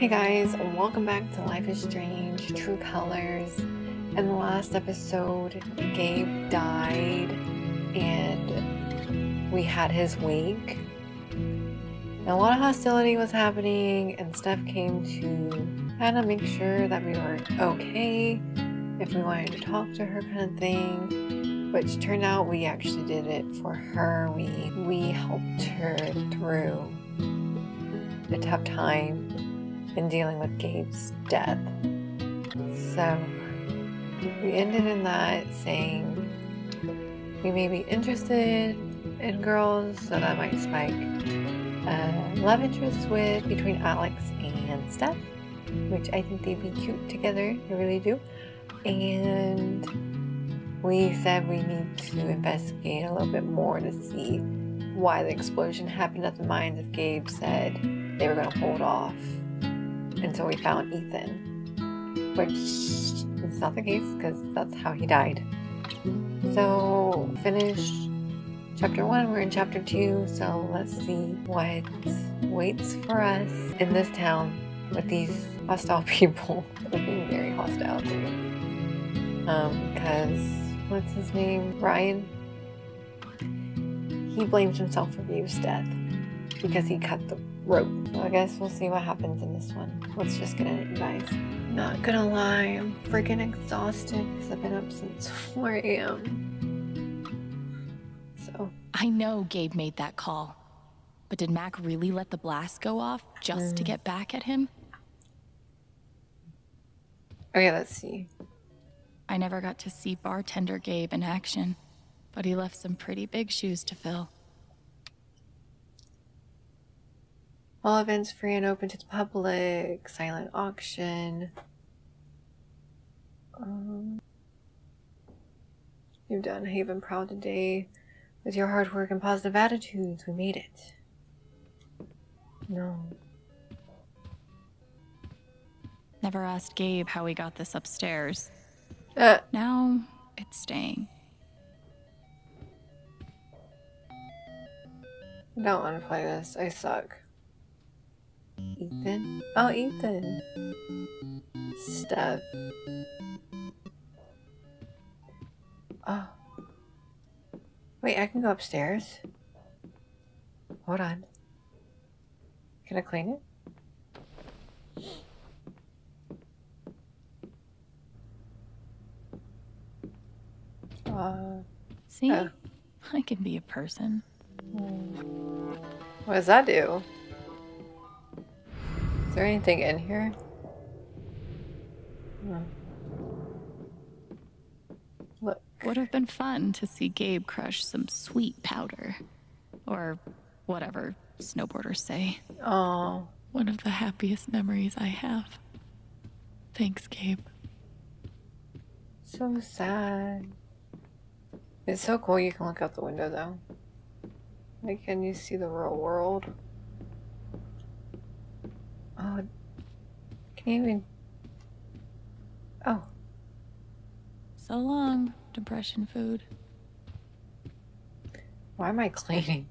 Hey guys, welcome back to Life is Strange True Colors. In the last episode, Gabe died and we had his wake. And a lot of hostility was happening, and Steph came to kind of make sure that we were okay, if we wanted to talk to her, kind of thing. Which turned out we actually did it for her. We we helped her through a tough time in dealing with Gabe's death. So we ended in that saying we may be interested in girls, so that might spike a love interest with between Alex and Steph, which I think they'd be cute together. I really do. And we said we need to investigate a little bit more to see why the explosion happened at the mines if Gabe said they were going to hold off until we found Ethan, which is not the case because that's how he died. So, finished chapter one, we're in chapter two, so let's see what waits for us in this town with these hostile people. They're being very hostile to me. Um, because what's his name? Ryan? He blames himself for Gabe's death because he cut the rope. So I guess we'll see what happens in this one. Let's just get in it, you guys. Not gonna lie, I'm freaking exhausted because I've been up since 4 a.m. So. I know Gabe made that call. But did Mac really let the blast go off just mm. to get back at him? Okay, let's see. I never got to see bartender Gabe in action, but he left some pretty big shoes to fill. All events free and open to the public. Silent auction. Um, you've done Haven proud today. With your hard work and positive attitudes, we made it. No. Never asked Gabe how we got this upstairs. Uh. Now it's staying. I don't want to play this. I suck. Ethan? Oh, Ethan. Stuff. Oh. Wait, I can go upstairs? Hold on. Can I clean it? Uh, See? Oh. I can be a person. What does that do? Is there anything in here? Hmm. Look. Would have been fun to see Gabe crush some sweet powder. Or whatever snowboarders say. Oh. One of the happiest memories I have. Thanks, Gabe. So sad. It's so cool you can look out the window though. Like, can you see the real world? Uh, oh, can you even... Oh. So long, depression food. Why am I cleaning?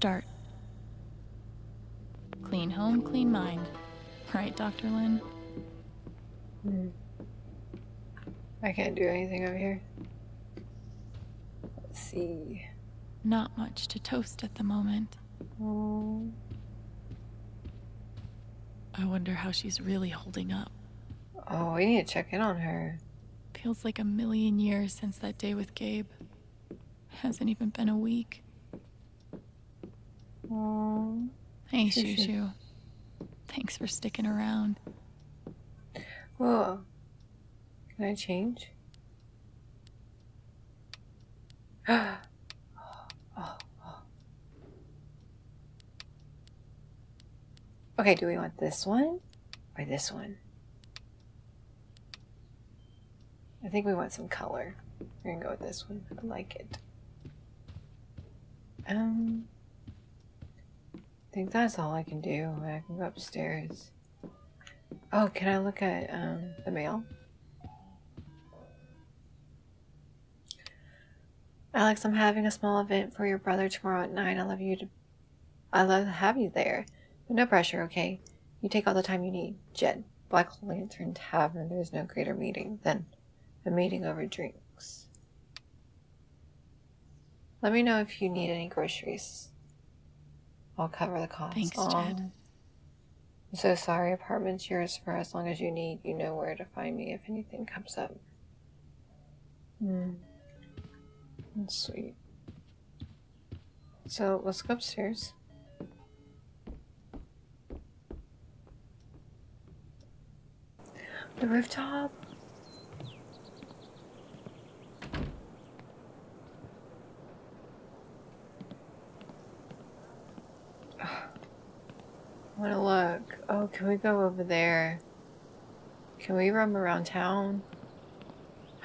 Start. Clean home, clean mind. Right, Dr. Lynn? Hmm. I can't do anything over here. Let's see. Not much to toast at the moment. Oh. I wonder how she's really holding up. Oh, we need to check in on her. Feels like a million years since that day with Gabe. Hasn't even been a week. Aww. Hey, Shoo Shoo. Thanks for sticking around. Whoa. Can I change? oh, oh, oh. Okay, do we want this one or this one? I think we want some color. We're gonna go with this one. I like it. Um, I think that's all I can do. I can go upstairs. Oh, can I look at um, the mail? Alex, I'm having a small event for your brother tomorrow at 9. I love you to I love to have you there. But no pressure, okay? You take all the time you need. Jed, Black Lantern Tavern, there's no greater meeting than a meeting over drinks. Let me know if you need any groceries. I'll cover the cost. Thanks, Aw. Jed. I'm so sorry. Apartment's yours for as long as you need. You know where to find me if anything comes up. Hmm. That's sweet. So let's go upstairs. The rooftop? I want to look. Oh, can we go over there? Can we roam around town?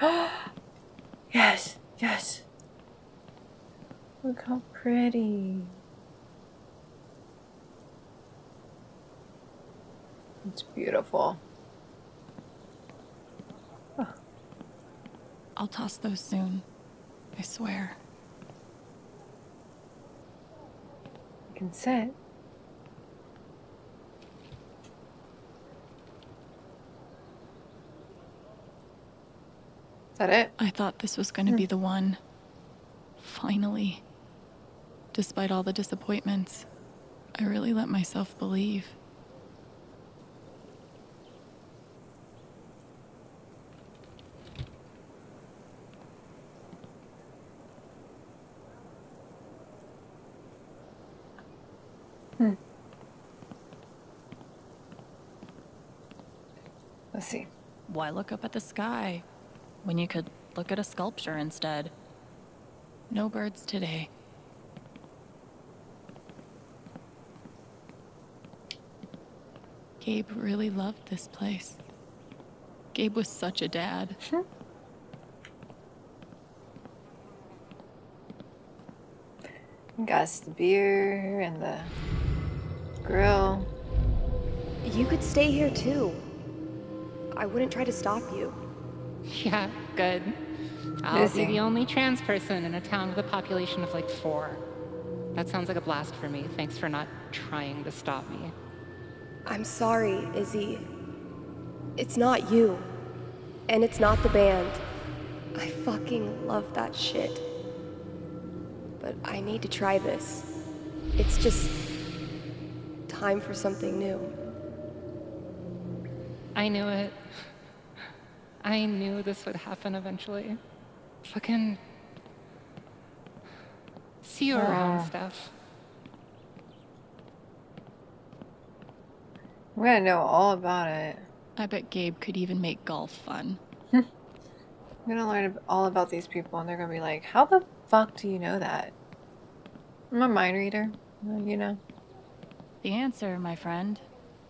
yes, yes. Look how pretty. It's beautiful. I'll toss those soon. I swear. You can sit. Is that it? I thought this was going to be the one. Finally. Despite all the disappointments, I really let myself believe. Hmm. Let's see. Why look up at the sky when you could look at a sculpture instead? No birds today. Gabe really loved this place. Gabe was such a dad. Got the beer and the grill. You could stay here too. I wouldn't try to stop you. Yeah, good. I'll Busy. be the only trans person in a town with a population of like four. That sounds like a blast for me. Thanks for not trying to stop me. I'm sorry, Izzy. It's not you. And it's not the band. I fucking love that shit. But I need to try this. It's just time for something new. I knew it. I knew this would happen eventually. Fucking. See you around, Ah. Steph. We're gonna know all about it. I bet Gabe could even make golf fun. I'm gonna learn all about these people, and they're gonna be like, "How the fuck do you know that?" I'm a mind reader, uh, you know. The answer, my friend,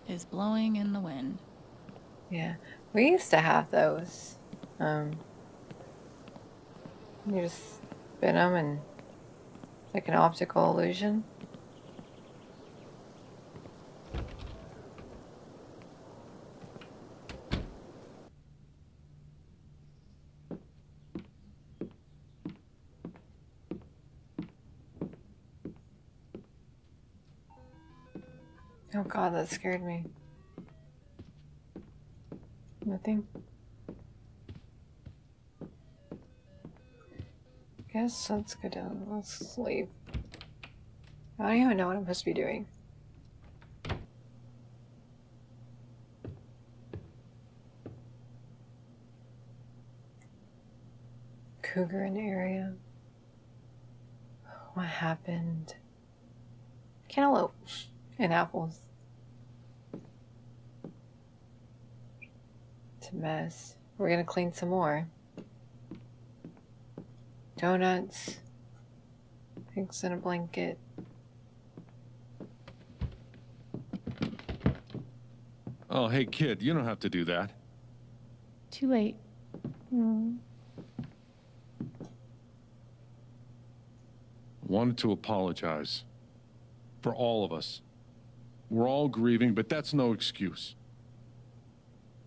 is blowing in the wind. Yeah, we used to have those. Um, you just spin them and like an optical illusion. Oh god, that scared me. Nothing. Guess let's go down. Let's sleep. I don't even know what I'm supposed to be doing. Cougar in the area. What happened? Cantaloupe and apples. It's a mess. We're gonna clean some more. Donuts. Pigs in a blanket. Oh, hey, kid, you don't have to do that. Too late. wanted to apologize. For all of us. We're all grieving, but that's no excuse.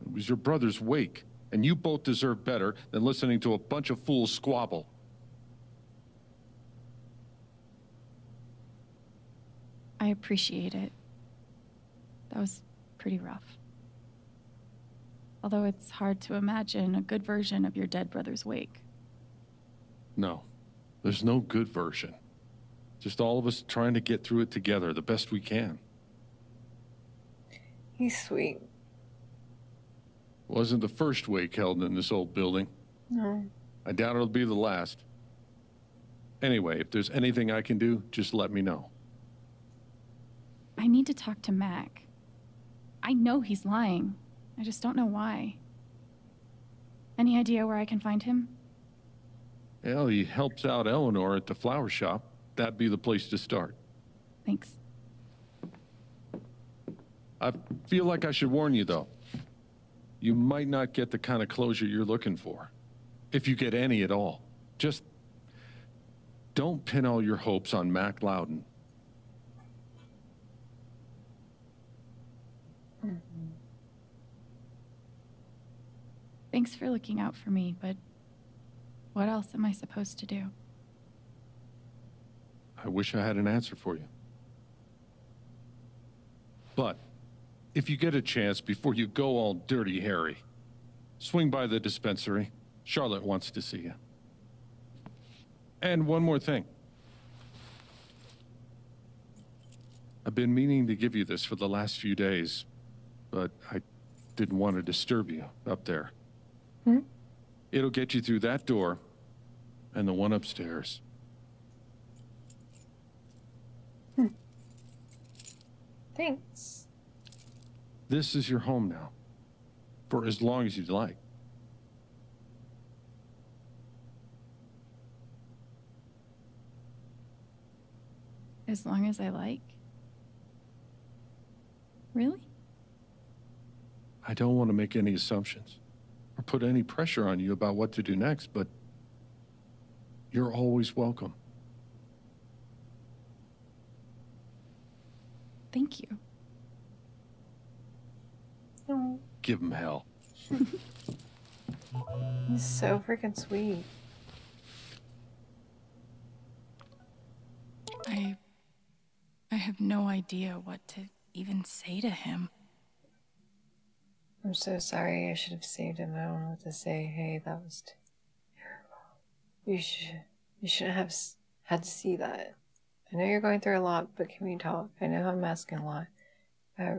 It was your brother's wake, and you both deserve better than listening to a bunch of fools squabble. I appreciate it. That was pretty rough. Although it's hard to imagine a good version of your dead brother's wake. No, there's no good version. Just all of us trying to get through it together the best we can. He's sweet. Wasn't the first wake held in this old building. No. I doubt it'll be the last. Anyway, if there's anything I can do, just let me know. I need to talk to Mac. I know he's lying. I just don't know why. Any idea where I can find him? Well, he helps out Eleanor at the flower shop. That'd be the place to start. Thanks. I feel like I should warn you, though. You might not get the kind of closure you're looking for. If you get any at all. Just don't pin all your hopes on Mac Loudon. Mm-hmm. Thanks for looking out for me, but what else am I supposed to do? I wish I had an answer for you. But if you get a chance before you go all dirty Harry, swing by the dispensary. Charlotte wants to see you. And one more thing. I've been meaning to give you this for the last few days, but I didn't want to disturb you up there. Hmm? It'll get you through that door and the one upstairs. Hmm. Thanks. This is your home now. For as long as you'd like. As long as I like? Really? I don't want to make any assumptions or put any pressure on you about what to do next, but you're always welcome. Thank you. Oh, Give him hell. he's so freaking sweet. I. I have no idea what to even say to him. I'm so sorry. I should have saved him. I don't know what to say. Hey, that was terrible. You should. You shouldn't have had to see that. I know you're going through a lot, but can we talk? I know I'm asking a lot. I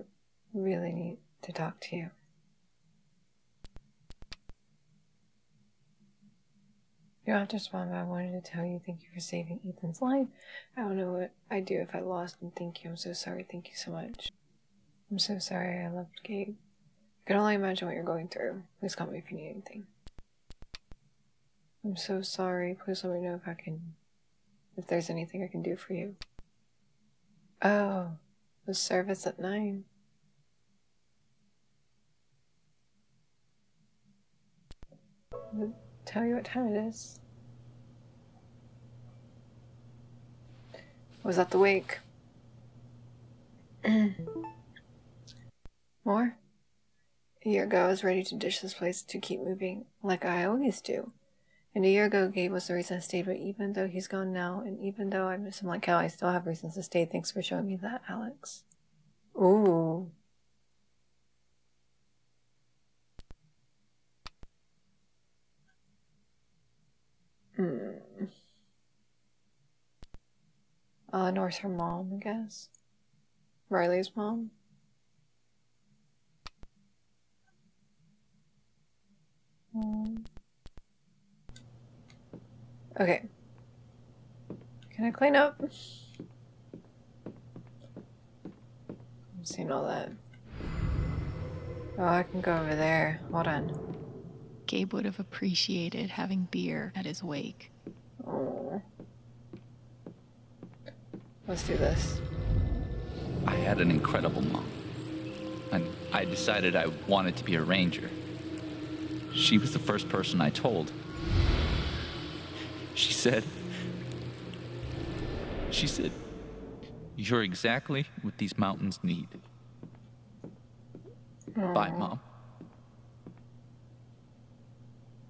really need to talk to you. You don't have to respond, but I wanted to tell you thank you for saving Ethan's life. I don't know what I'd do if I lost him. Thank you. I'm so sorry. Thank you so much. I'm so sorry. I loved Gabe. I can only imagine what you're going through. Please call me if you need anything. I'm so sorry. Please let me know if I can, if there's anything I can do for you. Oh, the service at nine. I'll tell you what time it is. Was that the wake? More? A year ago, I was ready to dish this place to keep moving, like I always do. And a year ago, Gabe was the reason I stayed, but even though he's gone now, and even though I miss him like hell, I still have reasons to stay. Thanks for showing me that, Alex. Ooh. Hmm. Uh, North her mom, I guess. Riley's mom. Um, Okay. Can I clean up? I'm seeing all that. Oh, I can go over there. Hold on. Gabe would have appreciated having beer at his wake. Oh. Let's do this. I had an incredible mom. And I decided I wanted to be a ranger. She was the first person I told. She said, She said, You're exactly what these mountains need. Bye, Mom.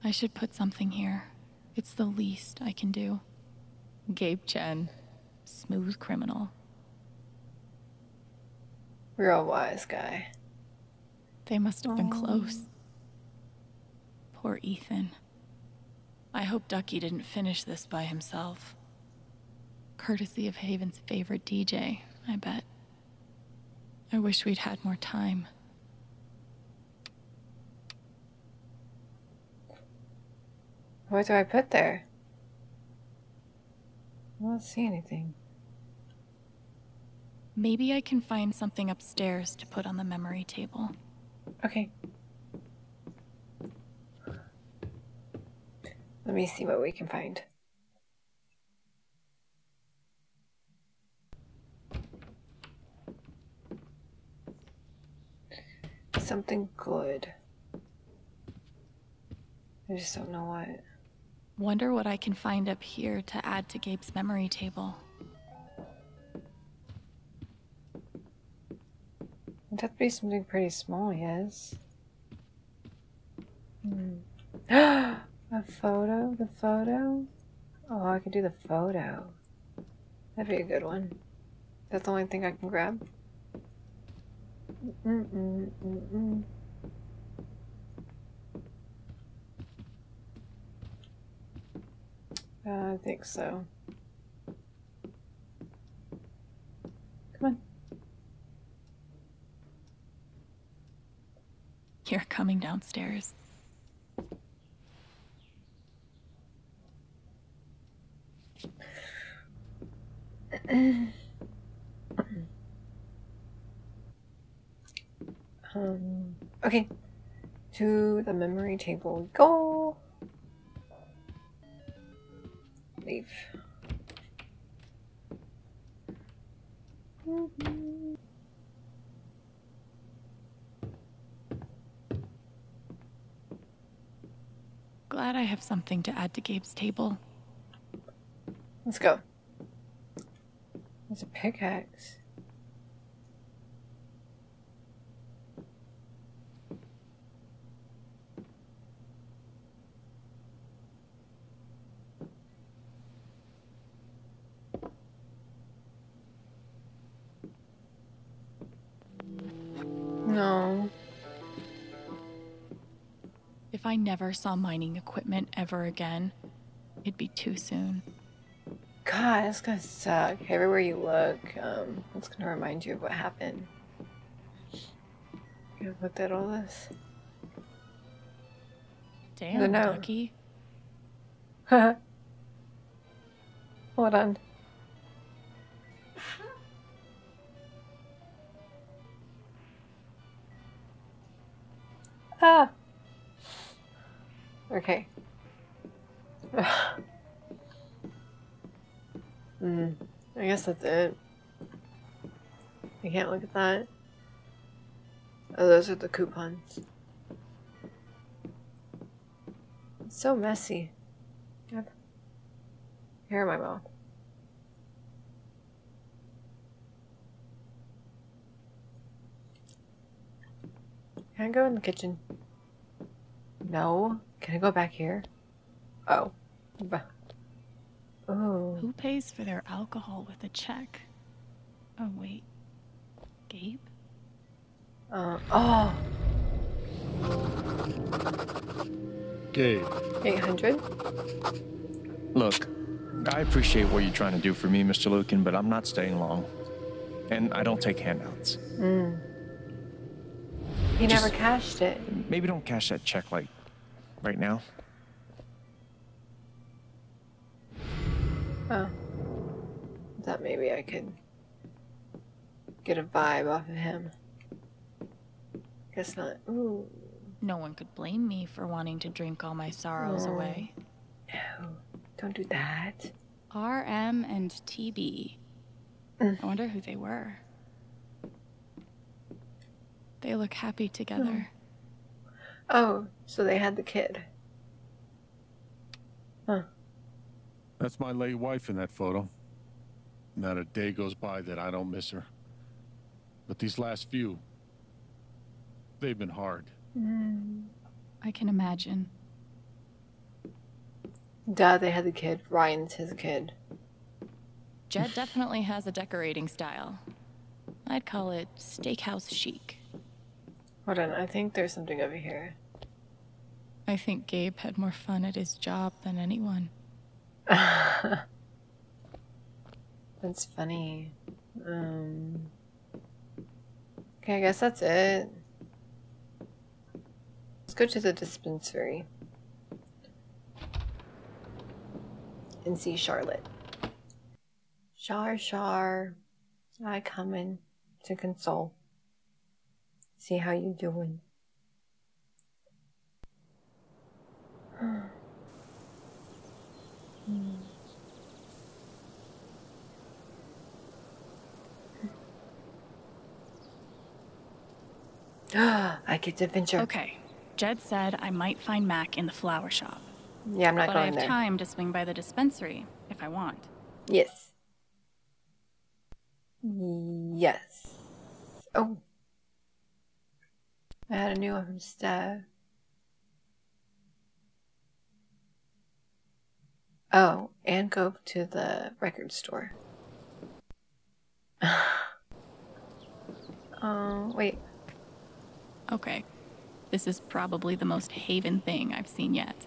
I should put something here. It's the least I can do. Gabe Chen, smooth criminal. Real wise guy. They must have been oh. close. Poor Ethan. I hope Ducky didn't finish this by himself. Courtesy of Haven's favorite DJ, I bet. I wish we'd had more time. What do I put there? I don't see anything. Maybe I can find something upstairs to put on the memory table. Okay. Let me see what we can find. Something good. I just don't know what. Wonder what I can find up here to add to Gabe's memory table. It'd be something pretty small, yes. Hmm. A photo? The photo? Oh, I could do the photo. That'd be a good one. That's the only thing I can grab. -mm -mm -mm. Uh, I think so. Come on. You're coming downstairs. Um, okay. To the memory table go. Leave. Glad I have something to add to Gabe's table. Let's go. There's a pickaxe. No. If I never saw mining equipment ever again, it'd be too soon. God, it's gonna suck. Everywhere you look, um, it's gonna remind you of what happened. You looked at all this. Damn, know. Ducky. Hold on. Ah. Okay. Hmm. I guess that's it. I can't look at that. Oh, those are the coupons. It's so messy. Yep. Hair in my mouth. Can I go in the kitchen? No. Can I go back here? Oh. Ba- Oh. Who pays for their alcohol with a check? Oh, wait. Gabe? Uh, oh. Gabe, 800? Look, I appreciate what you're trying to do for me, Mr. Lucan, but I'm not staying long. And I don't take handouts. Mm. He Just- never cashed it. Maybe don't cash that check, like, right now. Oh. Thought maybe I could get a vibe off of him. Guess not. Ooh. No one could blame me for wanting to drink all my sorrows Oh. away. No. Don't do that. RM and TB. Mm. I wonder who they were. They look happy together. Oh, Oh, so they had the kid. Huh. that's my late wife in that photo. Not a day goes by that I don't miss her. But these last few, they've been hard. Hmm. I can imagine. Duh, they had the kid. Ryan's his kid. Jed definitely has a decorating style. I'd call it steakhouse chic. Hold on, I think there's something over here. I think Gabe had more fun at his job than anyone. That's funny. Um. Okay, I guess that's it. Let's go to the dispensary and see Charlotte. Char, Char, I coming to console. See how you doing. I get to venture. Okay, Jed said I might find Mac in the flower shop. Yeah, I'm not but I have there. time to swing by the dispensary if I want. Yes. Yes. Oh. I had a new one from Steph. Oh, and go to the record store. Oh, wait. Okay, this is probably the most Haven thing I've seen yet.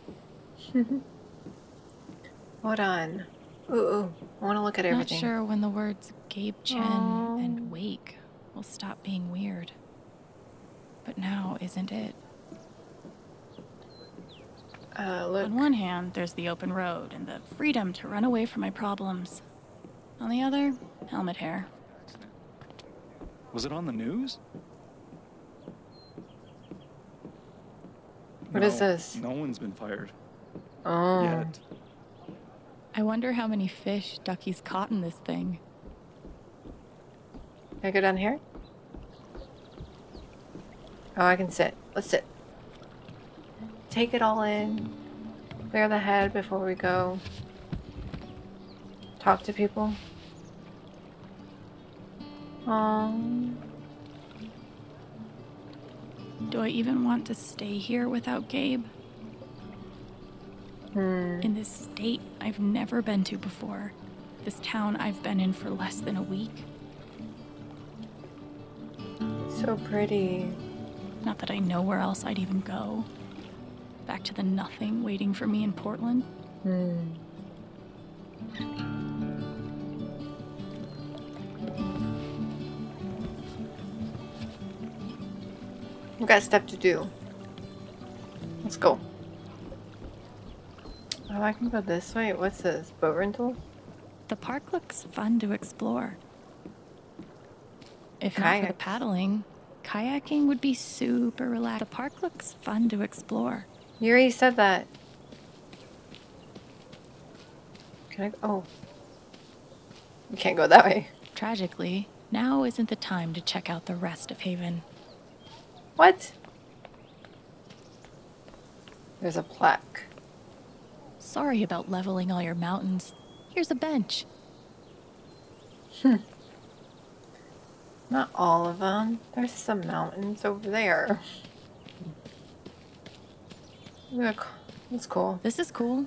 Hold on. Ooh, ooh. I want to look at everything. Not sure when the words Gabe Chen and Wake will stop being weird. But now isn't it? Uh, look. On one hand, there's the open road and the freedom to run away from my problems. On the other, helmet hair. Was it on the news? What is this? No one's been fired Oh. yet. I wonder how many fish Ducky's caught in this thing. Can I go down here? Oh, I can sit. Let's sit. Take it all in. Clear the head before we go. Talk to people. Um, Do I even want to stay here without Gabe? hmm. In this state I've never been to before. This town I've been in for less than a week. So pretty. Not that I know where else I'd even go. Back to the nothing waiting for me in Portland. Hmm. We've got stuff to do. Let's go. Oh, I can go this way. What's this? Boat rental? The park looks fun to explore. If not for the paddling, kayaking would be super relaxed. The park looks fun to explore. You already said that. Can I? Oh. You can't go that way. Tragically, now isn't the time to check out the rest of Haven. What? There's a plaque. Sorry about leveling all your mountains. Here's a bench. Hmm. Not all of them. There's some mountains over there. Look, that's cool. This is cool.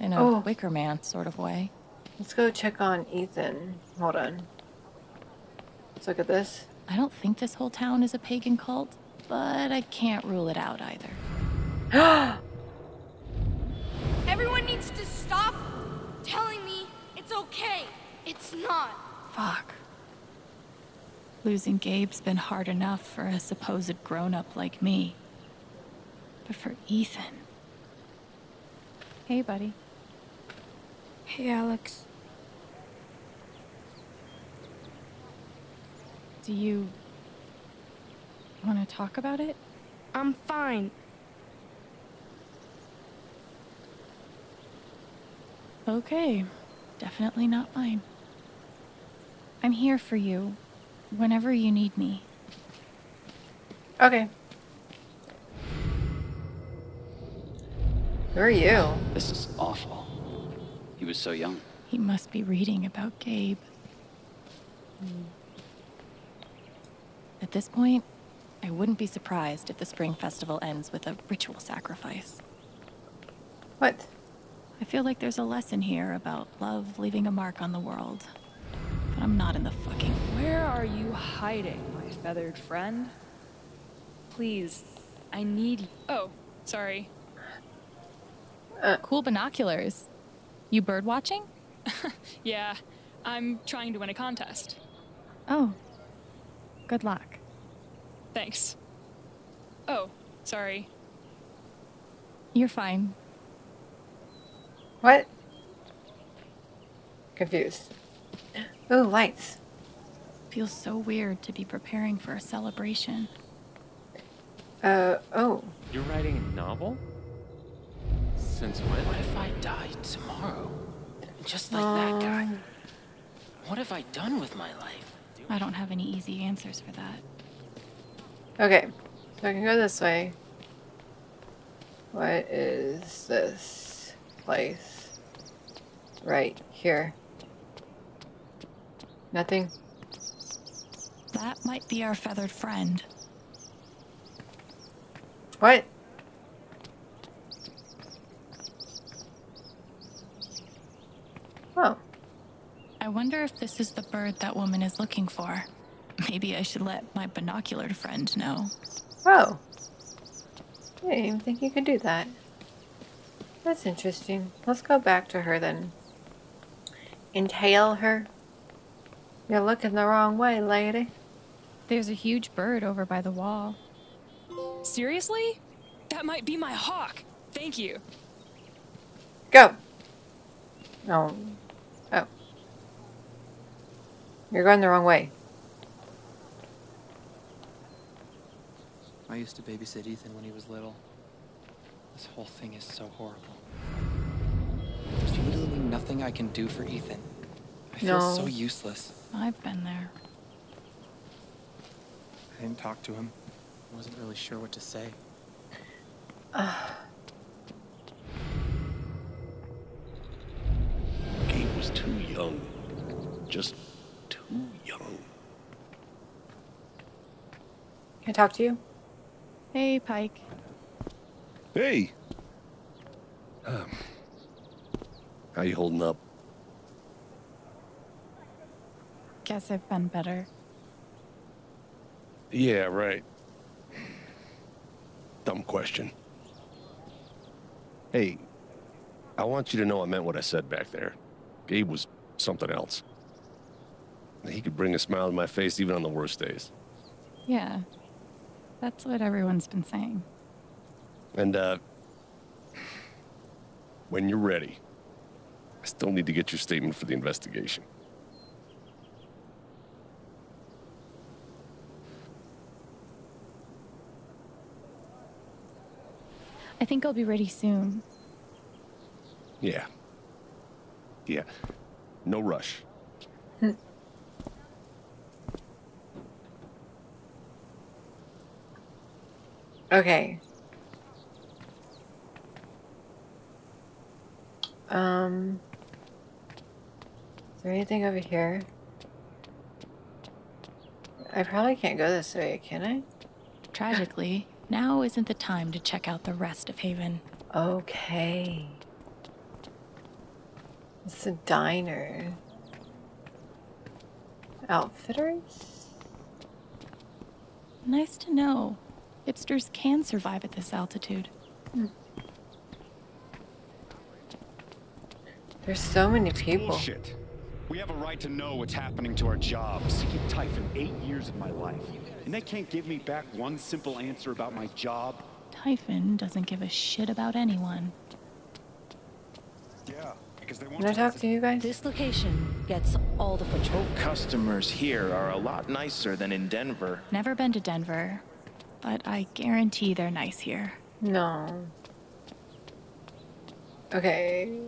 In a Oh. Wicker Man sort of way. Let's go check on Ethan. Hold on. Let's look at this. I don't think this whole town is a pagan cult, but I can't rule it out either. Everyone needs to stop telling me it's okay. It's not. Fuck. Losing Gabe's been hard enough for a supposed grown up like me. But for Ethan. Hey, buddy. Hey, Alex. Do you want to talk about it? I'm fine. Okay. Definitely not mine. I'm here for you whenever you need me. Okay. Who are you? This is awful. He was so young. He must be reading about Gabe. Hmm. At this point, I wouldn't be surprised if the spring festival ends with a ritual sacrifice. What? I feel like there's a lesson here about love leaving a mark on the world. But I'm not in the fucking. Where are you hiding, my feathered friend? Please, I need. Oh, sorry. Cool binoculars. You bird watching? Yeah, I'm trying to win a contest. Oh. Good luck. Thanks. Oh, sorry. You're fine. What? Confused. Ooh, lights. Feels so weird to be preparing for a celebration. Uh, oh. You're writing a novel? Since when? What if I die tomorrow? Just like that oh. guy. What have I done with my life? I don't have any easy answers for that. Okay, so I can go this way. What is this place? Right here. Nothing? That might be our feathered friend. What? Oh. I wonder if this is the bird that woman is looking for. Maybe I should let my binocular friend know. Oh. I didn't even think you could do that. That's interesting. Let's go back to her then. Entail her. You're looking the wrong way, lady. There's a huge bird over by the wall. Seriously? That might be my hawk. Thank you. Go. No. You're going the wrong way. I used to babysit Ethan when he was little. This whole thing is so horrible. There's literally nothing I can do for Ethan. I feel No. so useless. I've been there. I didn't talk to him. I wasn't really sure what to say. Gabe was too young. Just too young. Can I talk to you? Hey, Pike. Hey! Um, how you holding up? Guess I've been better. Yeah, right. Dumb question. Hey, I want you to know I meant what I said back there. Gabe was something else. He could bring a smile to my face even on the worst days. Yeah. That's what everyone's been saying. And, uh, when you're ready, I still need to get your statement for the investigation. I think I'll be ready soon. Yeah. Yeah. No rush. Okay. Um. Is there anything over here? I probably can't go this way, can I? Tragically, now isn't the time to check out the rest of Haven. Okay. It's a diner. Outfitters? Nice to know. Hipsters can survive at this altitude. There's so many people. Bullshit. We have a right to know what's happening to our jobs. I give Typhon eight years of my life, and they can't give me back one simple answer about my job. Typhon doesn't give a shit about anyone. Yeah, because they Can I talk to you guys? This location gets all the foot traffic. Customers here are a lot nicer than in Denver. Never been to Denver, but I guarantee they're nice here. No. Okay.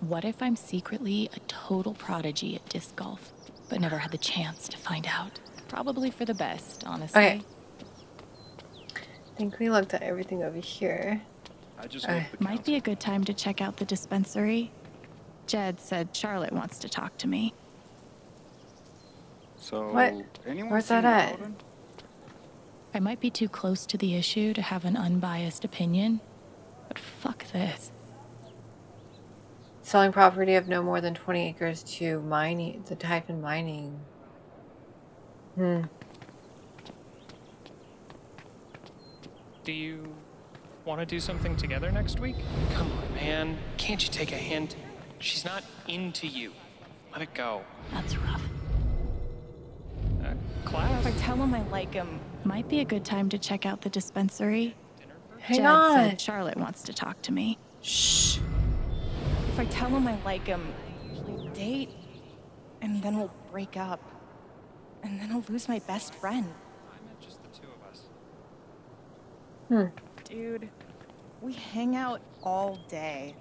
What if I'm secretly a total prodigy at disc golf, but never had the chance to find out? Probably for the best, honestly. Okay. I think we looked at everything over here. I just Okay. hope uh, the Might be a good time to check out the dispensary. Jed said Charlotte wants to talk to me. So, What? anyone Where's that at? Loudon? I might be too close to the issue to have an unbiased opinion, but fuck this. Selling property of no more than 20 acres to mining, the Typhon Mining. Hmm. Do you want to do something together next week? Come on, man. Can't you take a hint? She's not into you. Let it go. That's rough. Uh, class? If I tell him I like him, Might be a good time to check out the dispensary. Hang Jed on. said Charlotte wants to talk to me. Shh. if I tell him I like him, we'll date, and then we'll break up. And then I'll lose my best friend. I meant just the two of us. Hmm. Dude, we hang out all day.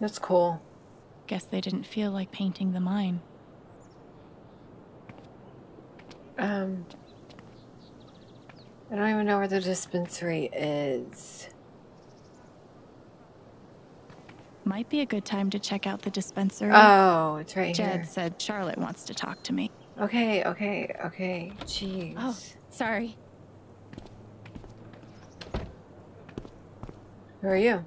That's cool. Guess they didn't feel like painting the mine. Um, I don't even know where the dispensary is. Might be a good time to check out the dispensary. Oh, it's right Jed here. said Charlotte wants to talk to me. Okay, okay, okay. Jeez. Oh, sorry. Who are you?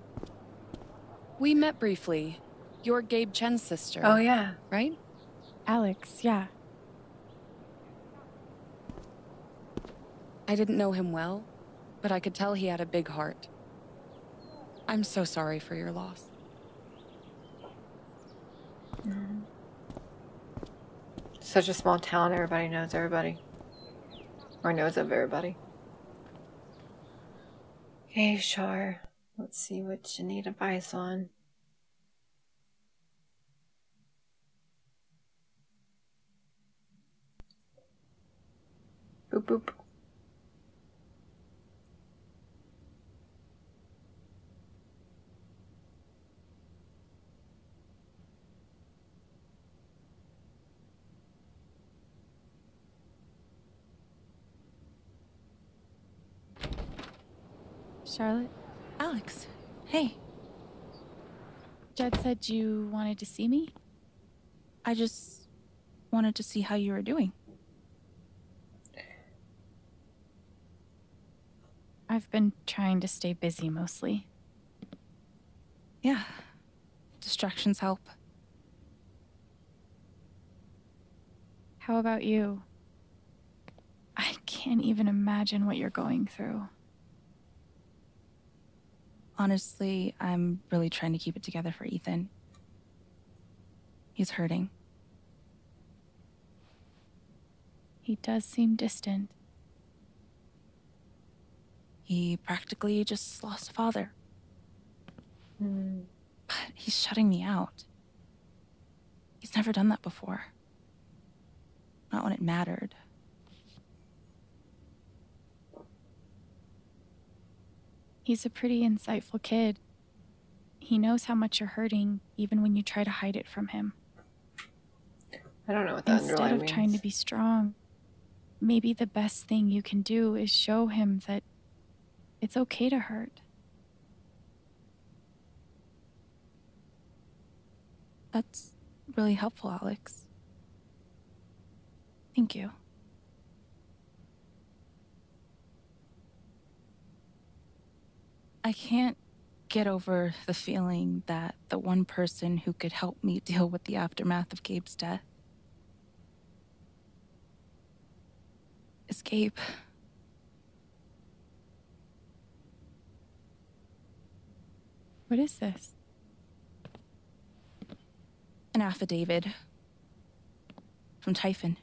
We met briefly. You're Gabe Chen's sister. Oh, yeah. Right? Alex, yeah. I didn't know him well, but I could tell he had a big heart. I'm so sorry for your loss. Mm-hmm. Such a small town, everybody knows everybody. Or knows of everybody. Okay, sure. Let's see what you need advice on. Boop boop. Charlotte? Alex, hey. Jed said you wanted to see me? I just wanted to see how you were doing. I've been trying to stay busy mostly. Yeah. Distractions help. How about you? I can't even imagine what you're going through. Honestly, I'm really trying to keep it together for Ethan. He's hurting. He does seem distant. He practically just lost a father. Hmm. But he's shutting me out. He's never done that before. Not when it mattered. He's a pretty insightful kid. He knows how much you're hurting, even when you try to hide it from him. I don't know what that Instead of trying to be strong, maybe the best thing you can do is show him that it's okay to hurt. That's really helpful, Alex. Thank you. I can't get over the feeling that the one person who could help me deal with the aftermath of Gabe's death is Gabe. What is this? An affidavit from Typhon.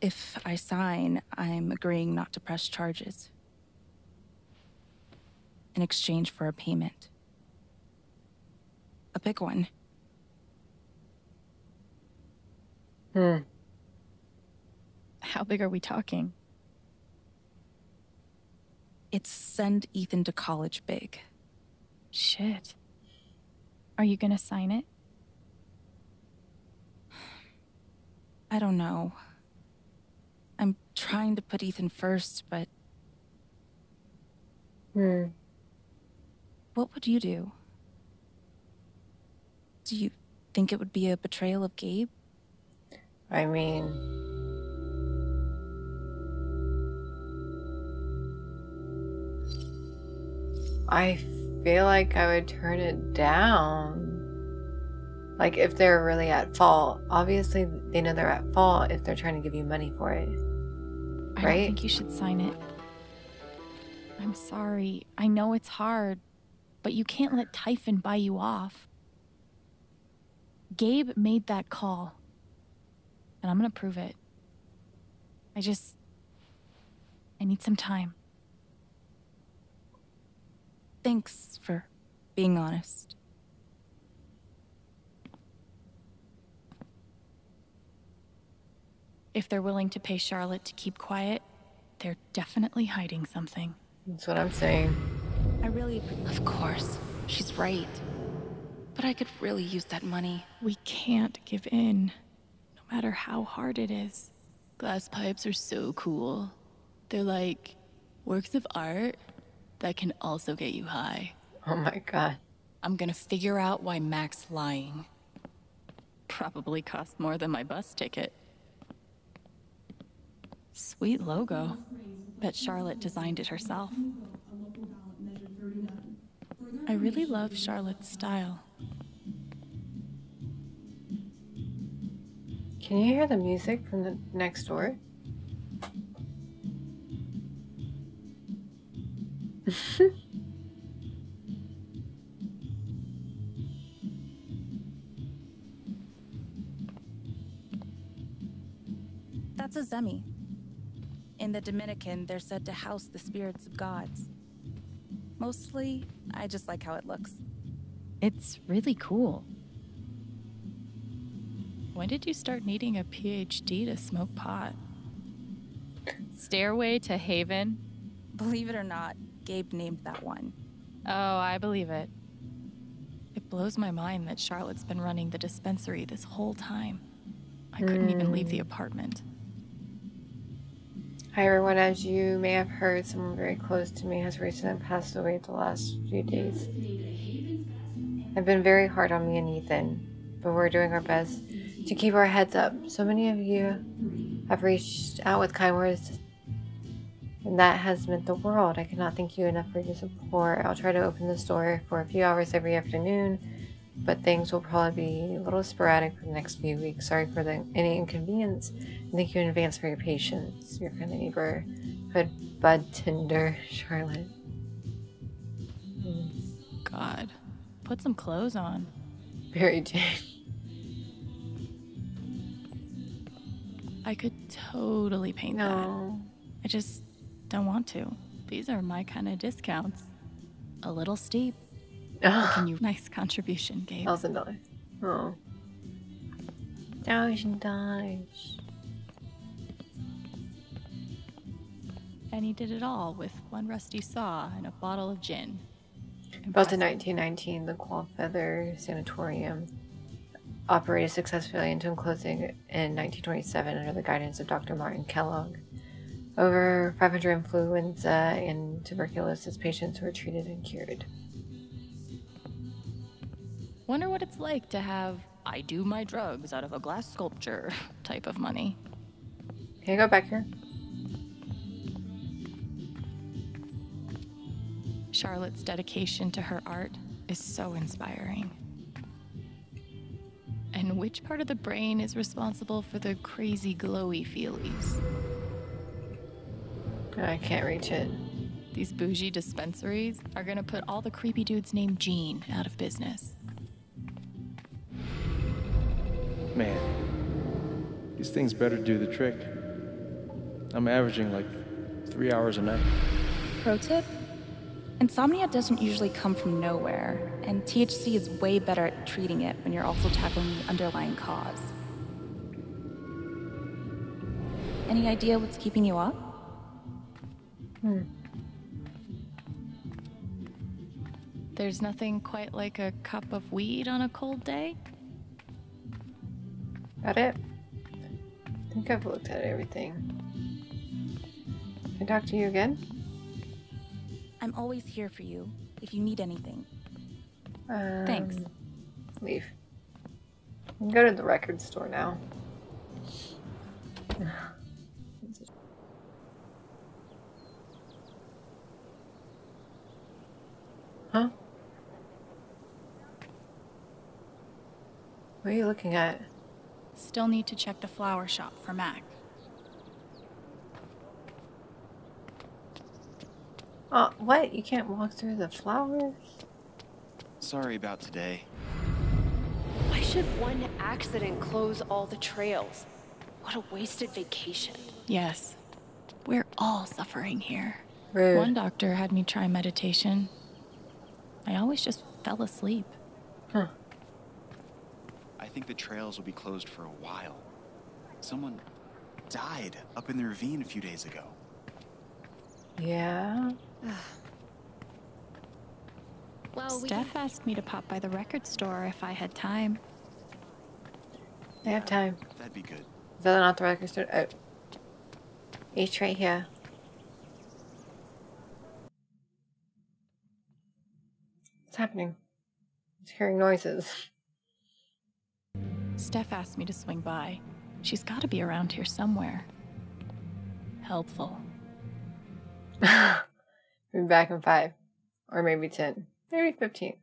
If I sign, I'm agreeing not to press charges in exchange for a payment. A big one. Hmm. How big are we talking? It's send Ethan to college big. Shit. Are you gonna sign it? I don't know. I'm trying to put Ethan first, but Hmm. What would you do? Do you think it would be a betrayal of Gabe? I mean, I feel like I would turn it down. Like if they're really at fault, obviously they know they're at fault if they're trying to give you money for it. Right? I don't think you should sign it. I'm sorry. I know it's hard, but you can't let Typhon buy you off. Gabe made that call, and I'm gonna prove it. I just. I need some time. Thanks for being honest. If they're willing to pay Charlotte to keep quiet, they're definitely hiding something. That's what I'm saying. I really. Of course. She's right. But I could really use that money. We can't give in, no matter how hard it is. Glass pipes are so cool. They're like works of art that can also get you high. Oh my god. I'm gonna figure out why Mac's lying. Probably cost more than my bus ticket. Sweet logo. Bet Charlotte designed it herself. I really love Charlotte's style. Can you hear the music from the next door? That's a Zemi. In the Dominican, they're said to house the spirits of gods. Mostly, I just like how it looks. It's really cool. When did you start needing a PhD to smoke pot? Stairway to Haven? Believe it or not, Gabe named that one. Oh, I believe it. It blows my mind that Charlotte's been running the dispensary this whole time. I couldn't even leave the mm. apartment. Hi everyone, as you may have heard, someone very close to me has recently passed away the last few days. I've been very hard on me and Ethan, but we're doing our best to keep our heads up. So many of you have reached out with kind words, and that has meant the world. I cannot thank you enough for your support. I'll try to open the store for a few hours every afternoon, but things will probably be a little sporadic for the next few weeks. Sorry for the, any inconvenience, thank you in advance for your patience. Your friendly neighborhood bud tender, Charlotte. God, put some clothes on. Very Jane. I could totally paint no. that. I just don't want to. These are my kind of discounts. A little steep. Ah. Can you? Nice contribution, Gabe. Thousand dollars. Oh. Thousand dollars. And he did it all with one rusty saw and a bottle of gin. Built in 1919, the Qual Feather Sanatorium operated successfully until closing in 1927 under the guidance of Dr. Martin Kellogg. Over 500 influenza and tuberculosis patients were treated and cured. Wonder what it's like to have I do my drugs out of a glass sculpture type of money. Can you go back here? Charlotte's dedication to her art is so inspiring. And which part of the brain is responsible for the crazy glowy feelies? I can't reach it. These bougie dispensaries are gonna put all the creepy dudes named Gene out of business. Man, these things better do the trick. I'm averaging like three hours a night. Pro tip? Insomnia doesn't usually come from nowhere, and THC is way better at treating it when you're also tackling the underlying cause. Any idea what's keeping you up? Hmm. There's nothing quite like a cup of weed on a cold day. Got it? I think I've looked at everything. Can I talk to you again? I'm always here for you if you need anything. Um, Thanks. Leave. Go to the record store now. Huh? What are you looking at? Still need to check the flower shop for Mac. Oh, what? You can't walk through the flowers? Sorry about today. Why should one accident close all the trails? What a wasted vacation. Yes. We're all suffering here. Rude. One doctor had me try meditation. I always just fell asleep. Huh. I think the trails will be closed for a while. Someone died up in the ravine a few days ago. Yeah. Well, we Steph asked me to pop by the record store if I had time. They have time. That'd be good. Is that not the record store? Oh. Each right here. What's happening? I'm hearing noises. Steph asked me to swing by. She's got to be around here somewhere. Helpful. We'll be back in five. Or maybe ten. Maybe fifteen.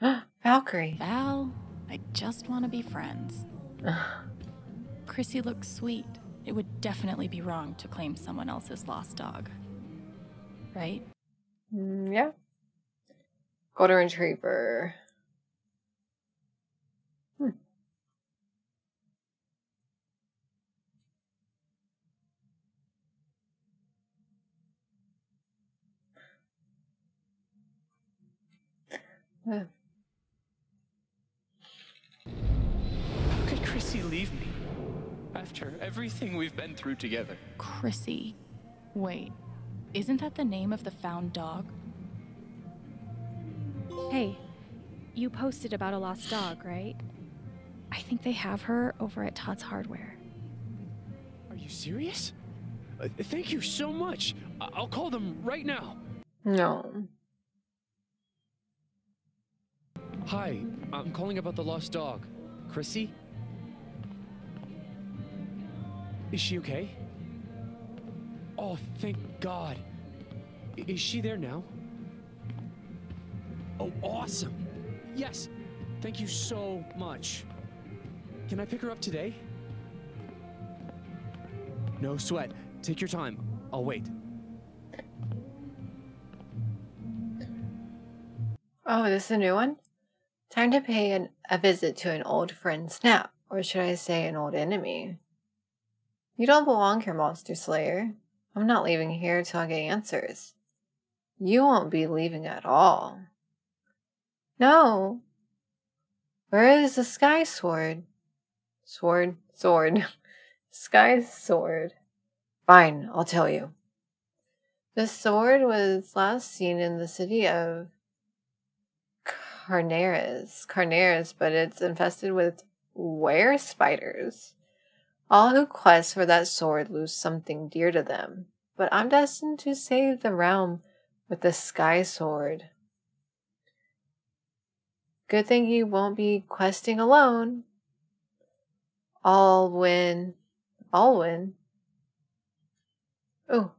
Valkyrie. Val, I just want to be friends. Chrissy looks sweet. It would definitely be wrong to claim someone else's lost dog. Right? Mm, yeah. Golden Retriever. Yeah. How could Chrissy leave me? After everything we've been through together. Chrissy. Wait, isn't that the name of the found dog? Hey, you posted about a lost dog, right? I think they have her over at Todd's Hardware. Are you serious? Uh, thank you so much. I- I'll call them right now. No. Hi, I'm calling about the lost dog. Chrissy? Is she okay? Oh, thank God. Is she there now? Oh, awesome. Yes. Thank you so much. Can I pick her up today? No sweat. Take your time. I'll wait. Oh, this is a new one? Time to pay an, a visit to an old friend, Snap. Or should I say an old enemy? You don't belong here, Monster Slayer. I'm not leaving here till I get answers. You won't be leaving at all. No. Where is the Sky Sword? Sword? Sword. Sky Sword. Fine, I'll tell you. The sword was last seen in the city of Carneres. Carneres, but it's infested with were spiders. All who quest for that sword lose something dear to them, but I'm destined to save the realm with the Sky Sword. Good thing you won't be questing alone. I'll win. I'll win. Oh,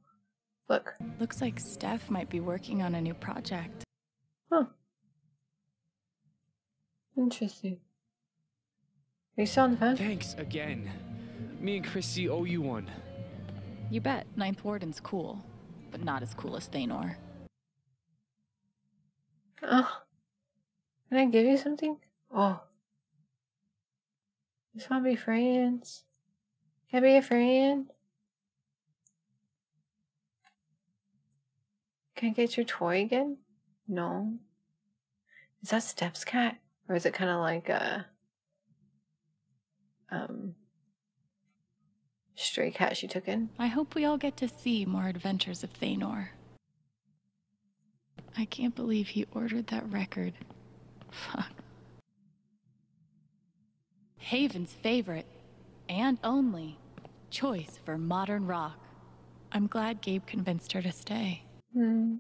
look. Looks like Steph might be working on a new project. Huh. Interesting. Are you still on the phone? Thanks again. Me and Chrissy owe you one. You bet. Ninth Warden's cool, but not as cool as Thanor. Oh. Can I give you something? Oh. Just want to be friends. Can I be a friend? Can I get your toy again? No. Is that Steph's cat? Or is it kind of like a um stray cat she took in? I hope we all get to see more adventures of Thanor. I can't believe he ordered that record. Fuck. Haven's favorite and only choice for modern rock. I'm glad Gabe convinced her to stay. Hmm.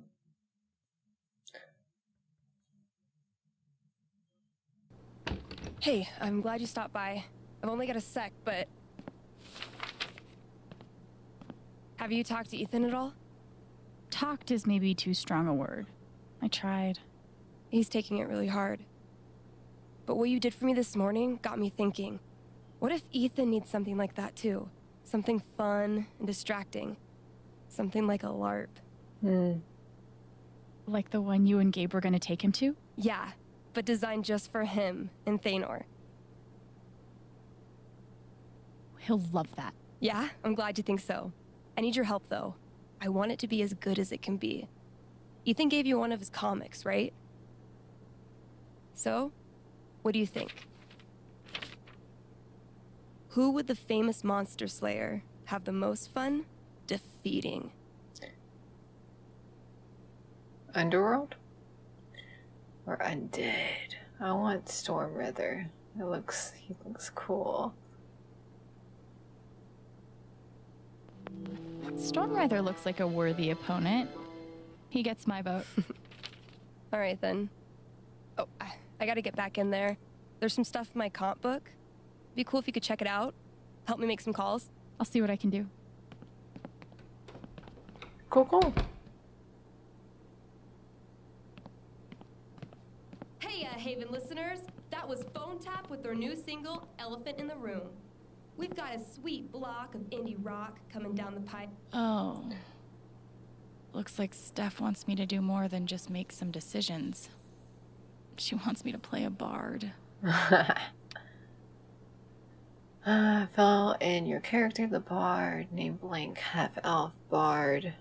Hey, I'm glad you stopped by. I've only got a sec, but. Have you talked to Ethan at all? Talked is maybe too strong a word. I tried. He's taking it really hard. But what you did for me this morning got me thinking. What if Ethan needs something like that too? Something fun and distracting. Something like a LARP. Hmm. Like the one you and Gabe were gonna take him to? Yeah, but designed just for him and Thanor. He'll love that. Yeah, I'm glad you think so. I need your help though. I want it to be as good as it can be. Ethan gave you one of his comics, right? So, what do you think? Who would the famous monster slayer have the most fun defeating? Underworld? Or Undead? I want Storm Ritter. It looks he looks cool. Stormrather looks like a worthy opponent. He gets my vote. All right then. Oh, I, I gotta get back in there. There's some stuff in my comp book. Be cool if you could check it out. Help me make some calls. I'll see what I can do. Cool, cool. Hey, uh, Haven listeners. That was Phone Tap with their new single, Elephant in the Room. We've got a sweet block of indie rock coming down the pipe. Oh. Looks like Steph wants me to do more than just make some decisions. She wants me to play a bard. Uh, fell in your character, the bard, name blank, half elf, bard,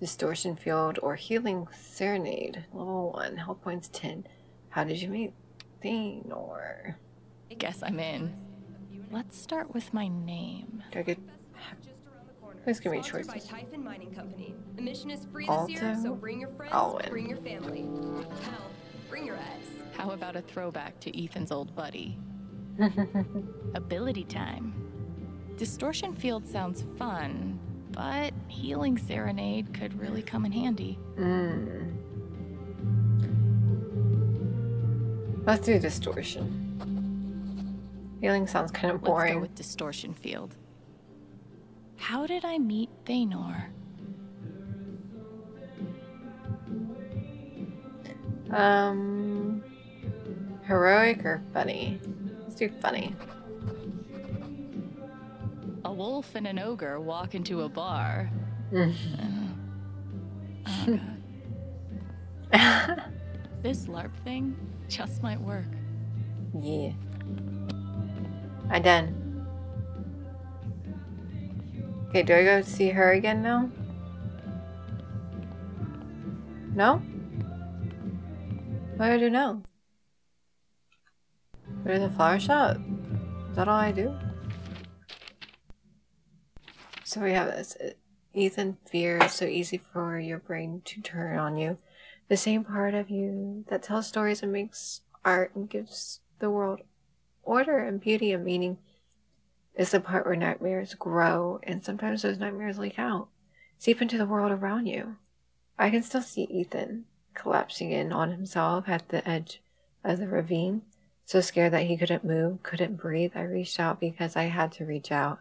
distortion field, or healing serenade. Level 1, health points 10. How did you meet Thanor? Guess I'm in. Let's start with my name. Do I get. Please give me Sponsored by. Typhon Mining Company. Admission is free this year, so Alto? bring your friends, I'll win. bring your family. Hell, bring your ex. How about a throwback to Ethan's old buddy? Ability time. Distortion field sounds fun, but healing serenade could really come in handy. Mm. Let's do distortion. Healing sounds kind of boring. Let's go with distortion field. How did I meet Thanor? Um, heroic or funny? Let's do funny. A wolf and an ogre walk into a bar. Mm. Uh, oh god. this LARP thing just might work. Yeah. I done. Okay, do I go see her again now? No? What do I do now? Go to the flower shop? Is that all I do? So we have this. uh, Ethan, fear is so easy for your brain to turn on you. The same part of you that tells stories and makes art and gives the world order and beauty and meaning is the part where nightmares grow and sometimes those nightmares leak out, seep into the world around you. I can still see Ethan collapsing in on himself at the edge of the ravine, so scared that he couldn't move, couldn't breathe. I reached out because I had to reach out.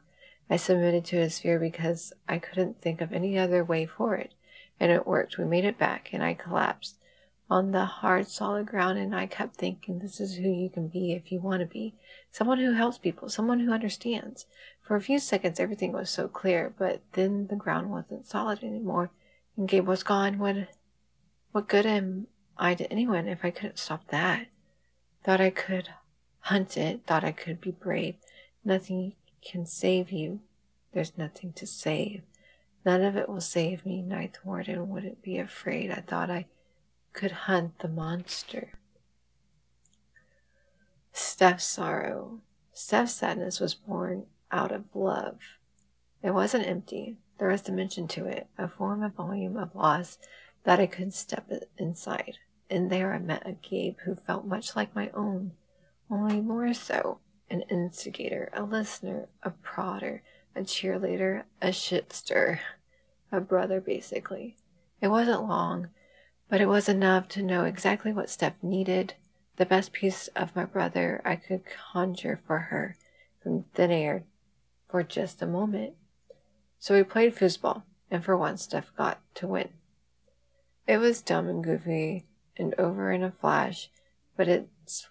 I submitted to his fear because I couldn't think of any other way for it. And it worked. We made it back, and I collapsed on the hard, solid ground, and I kept thinking, this is who you can be if you want to be. Someone who helps people, someone who understands. For a few seconds, everything was so clear, but then the ground wasn't solid anymore, and Gabe was gone. What, what good am I to anyone if I couldn't stop that? Thought I could hunt it, thought I could be brave. Nothing can save you. There's nothing to save. None of it will save me. Ninth Warden wouldn't be afraid. I thought I could hunt the monster. Steph's sorrow. Steph's sadness was born out of love. It wasn't empty. There was dimension to it, a form of volume of loss that I could step inside. And there I met a Gabe who felt much like my own, only more so. An instigator, a listener, a prodder, a cheerleader, a shitster. A brother, basically. It wasn't long, but it was enough to know exactly what Steph needed, the best piece of my brother I could conjure for her from thin air for just a moment. So we played foosball, and for once Steph got to win. It was dumb and goofy and over in a flash, but it's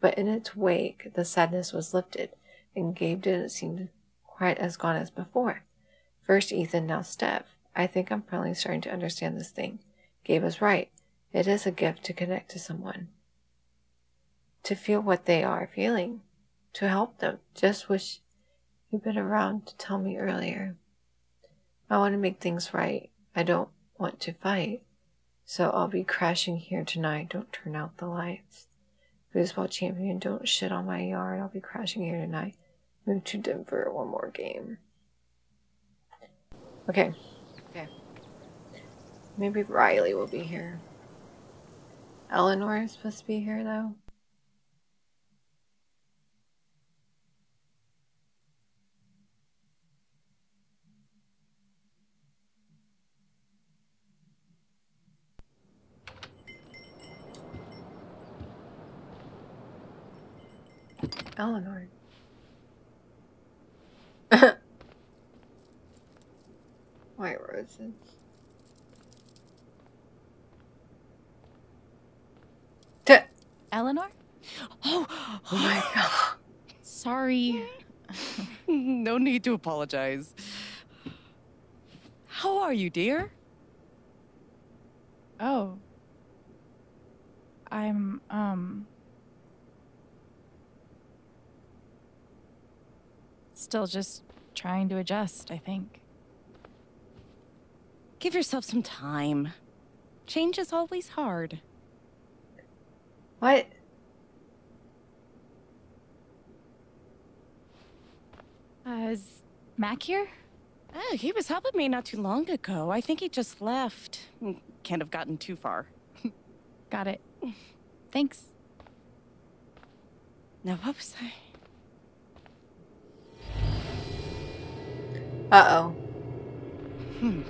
but in its wake the sadness was lifted, and Gabe didn't seem quite as gone as before. First Ethan, now Steph. I think I'm finally starting to understand this thing. Gabe was right. It is a gift to connect to someone. To feel what they are feeling. To help them. Just wish you'd been around to tell me earlier. I want to make things right. I don't want to fight. So I'll be crashing here tonight. Don't turn out the lights. Baseball champion, don't shit on my yard. I'll be crashing here tonight. Move to Denver one more game. Okay. Okay. Maybe Riley will be here. Eleanor is supposed to be here though. Eleanor. White roses. T Eleanor? Oh, oh my god. Sorry. no need to apologize. How are you, dear? Oh. I'm, um. Still just trying to adjust, I think. Give yourself some time. Change is always hard. What? Uh, is Mac here? Oh, he was helping me not too long ago. I think he just left. Hmm, can't have gotten too far. Got it. Thanks. Now, what was I? Uh oh. Hmm.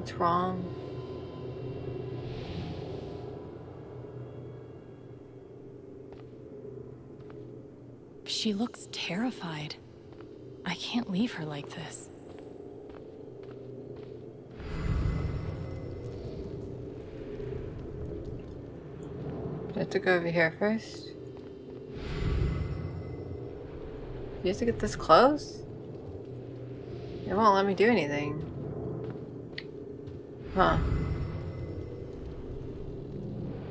What's wrong? She looks terrified. I can't leave her like this. I have to go over here first? You have to get this close? It won't let me do anything. Huh.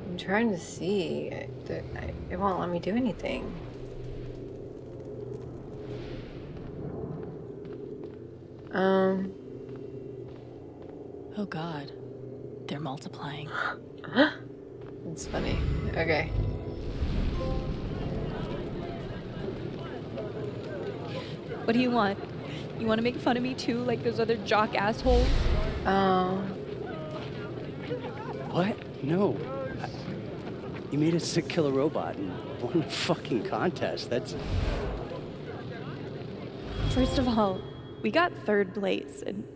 I'm trying to see. It won't let me do anything. Um. Oh god. They're multiplying. Huh? That's funny. Okay. What do you want? You want to make fun of me too, like those other jock assholes? Um. What? No. I, you made a sick killer robot and won a fucking contest. That's. First of all, we got third place, and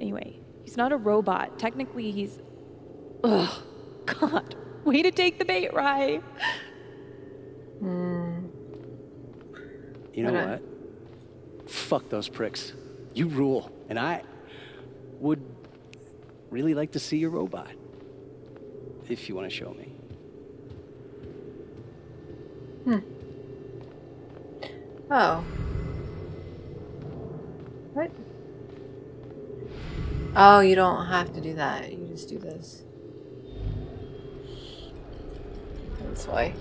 anyway, he's not a robot. Technically, he's. Ugh. God. Way to take the bait, Rye. Hmm. You know what? Fuck those pricks. You rule. And I would really like to see your robot. If you want to show me. Hmm. Oh. What? Oh, you don't have to do that. You just do this. That's why.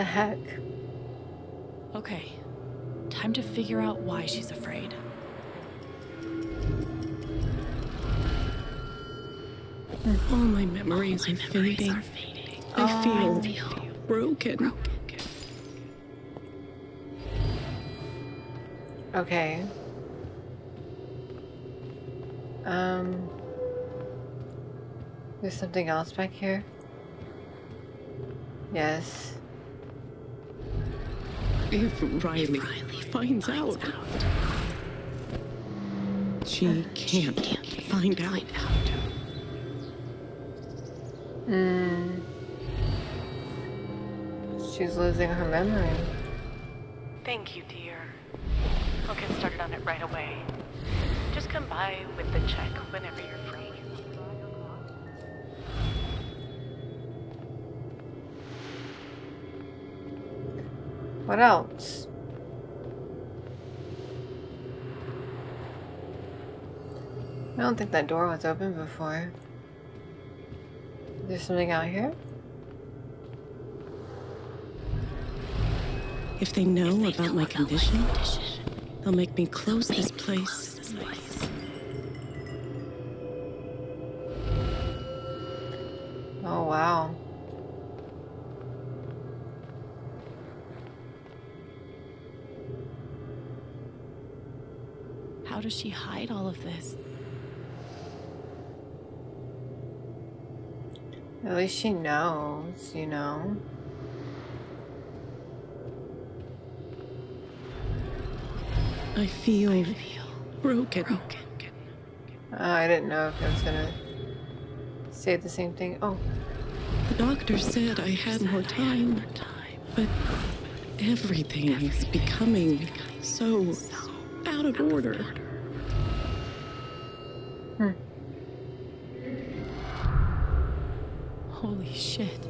The heck? Okay. Time to figure out why she's afraid. All my memories, All my are, memories fading. are fading. I feel, feel broken. broken. Okay. Um, there's something else back here. Yes. If Riley, finds, out, she can't, find out. Hmm. She's losing her memory. Thank you, dear. I'll get started on it right away. Just come by with the check whenever you're What else? I don't think that door was open before. There's something out here? If they know about my condition, they'll make me close this place. Does she hide all of this? At least she knows, you know? I feel, I feel broken. Uh, I didn't know if I was gonna say the same thing. Oh, The doctor said I had more time, but everything is becoming so out of order. Shit.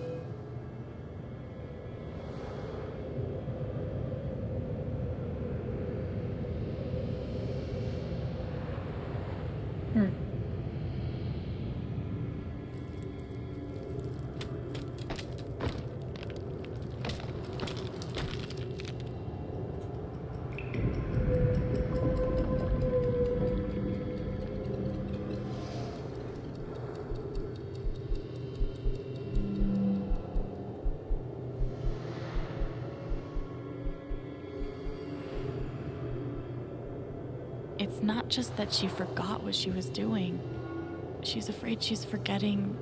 That she forgot what she was doing. She's afraid she's forgetting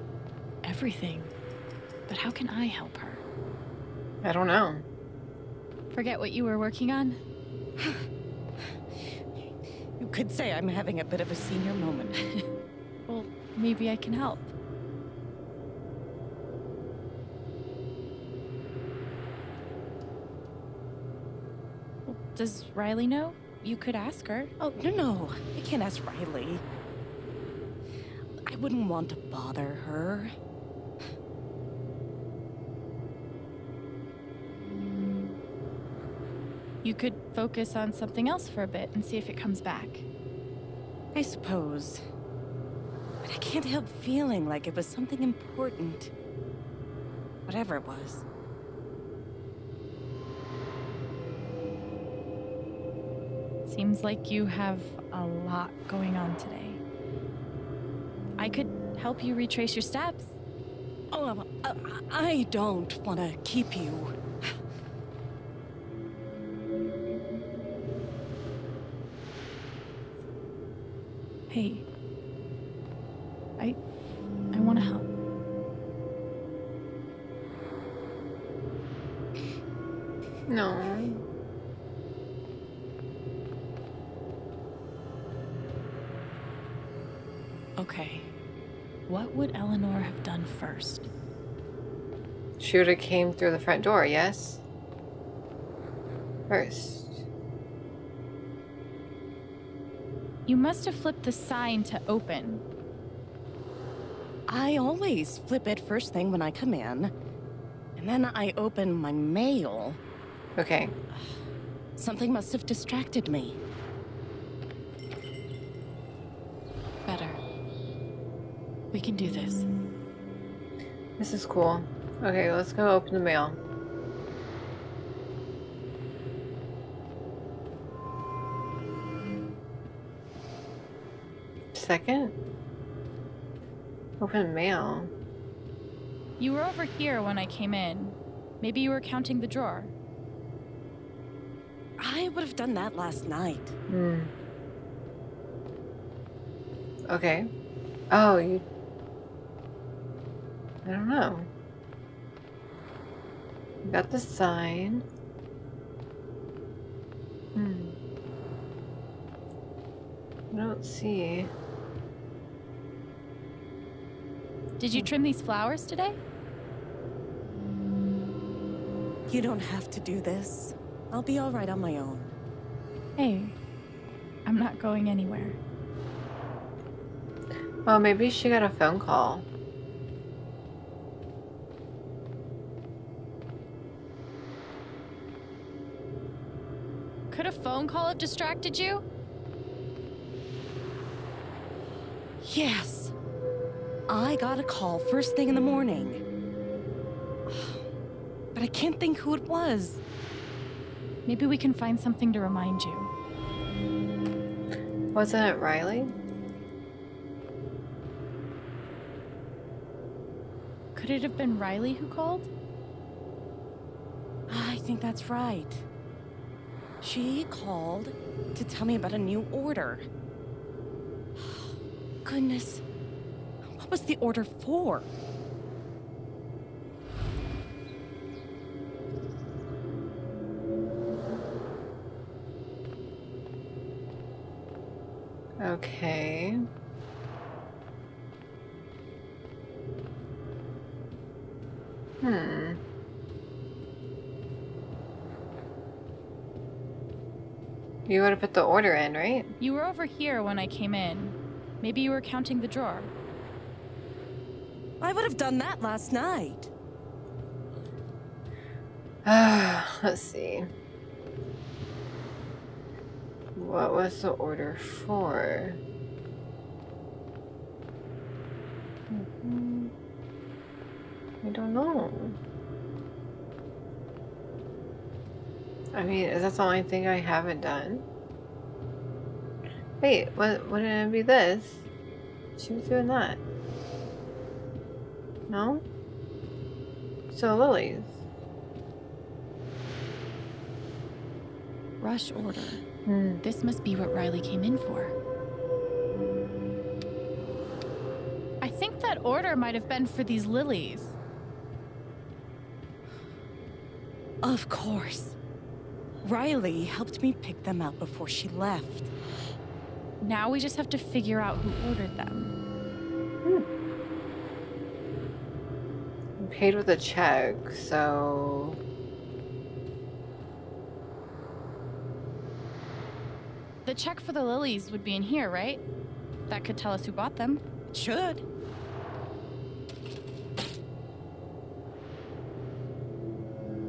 everything. But how can I help her? I don't know. Forget what you were working on? You could say I'm having a bit of a senior moment. well, maybe I can help. Does Riley know? You could ask her. Oh, no, no. I can't ask Riley. I wouldn't want to bother her. You could focus on something else for a bit and see if it comes back. I suppose. But I can't help feeling like it was something important. Whatever it was. Seems like you have a lot going on today. I could help you retrace your steps. Oh, I don't want to keep you. Hey. She would have came through the front door, yes? First. You must have flipped the sign to open. I always flip it first thing when I come in. And then I open my mail. Okay. Something must have distracted me. Better. We can do this. This is cool. Okay, let's go open the mail. Second? Open mail. You were over here when I came in. Maybe you were counting the drawer. I would have done that last night. Hmm. Okay. Oh, you. I don't know. You got the sign. Hmm. I don't see. Did you trim these flowers today? You don't have to do this. I'll be all right on my own. Hey, I'm not going anywhere. Well, maybe she got a phone call. Phone call have distracted you? Yes. I got a call first thing in the morning. But I can't think who it was. Maybe we can find something to remind you. Wasn't it Riley? Could it have been Riley who called? I think that's right. She called to tell me about a new order. Goodness. What was the order for? Okay. Hmm. You would have put the order in, right? You were over here when I came in. Maybe you were counting the drawer. I would have done that last night. Ah, let's see. What was the order for? Mhm. I don't know. I mean, is that the only thing I haven't done? Wait, what, wouldn't it be this? She was doing that. No? So Lily's. Rush order. Hmm. This must be what Riley came in for. I think that order might have been for these lilies. Of course. Riley helped me pick them out before she left. Now we just have to figure out who ordered them. i'm Paid with a check, so The check for the lilies would be in here, right? That could tell us who bought them. It Should.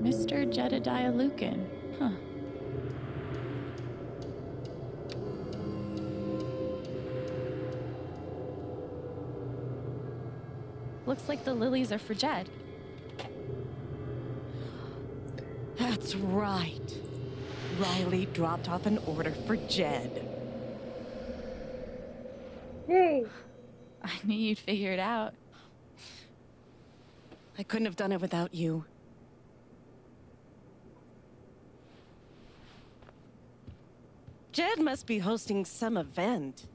Mr. Jedediah Lucan. Huh. Looks like the lilies are for Jed. That's right. Riley dropped off an order for Jed. Yay. I knew you'd figure it out. I couldn't have done it without you. Jed must be hosting some event.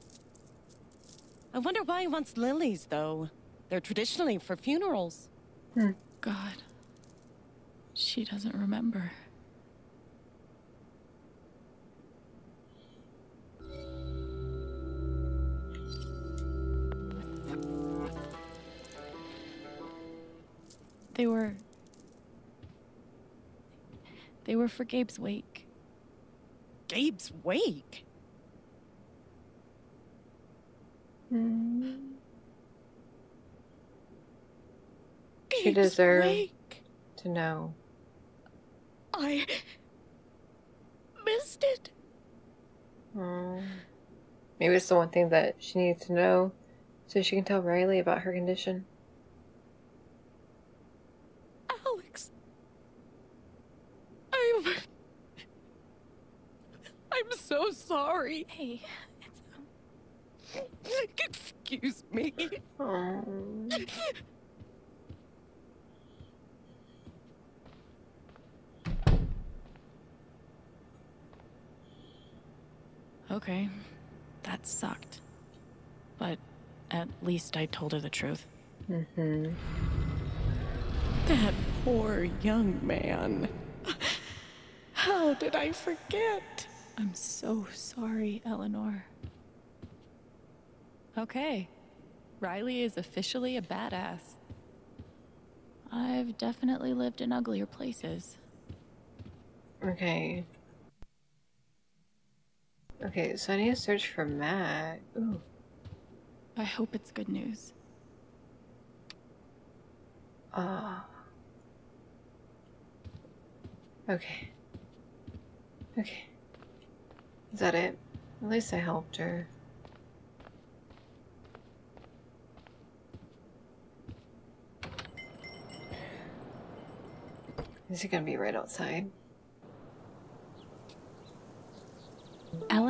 I wonder why he wants lilies, though. They're traditionally for funerals. Hmm. God. She doesn't remember. They were. They were for Gabe's wake. Gabe's wake? Hmm. She Gabe's deserved wake. to know. I missed it. Oh. Maybe it's the one thing that she needs to know so she can tell Riley about her condition. Alex. I'm. I'm so sorry. Hey, it's. Um, Excuse me. Mm. Okay. That sucked. But at least I told her the truth. Mm-hmm. That poor young man. How did I forget? I'm so sorry, Eleanor. Okay. Riley is officially a badass. I've definitely lived in uglier places. Okay. Okay, so I need to search for Mac. Ooh. I hope it's good news. Ah. Okay. Okay. Is that it? At least I helped her. Is he gonna be right outside?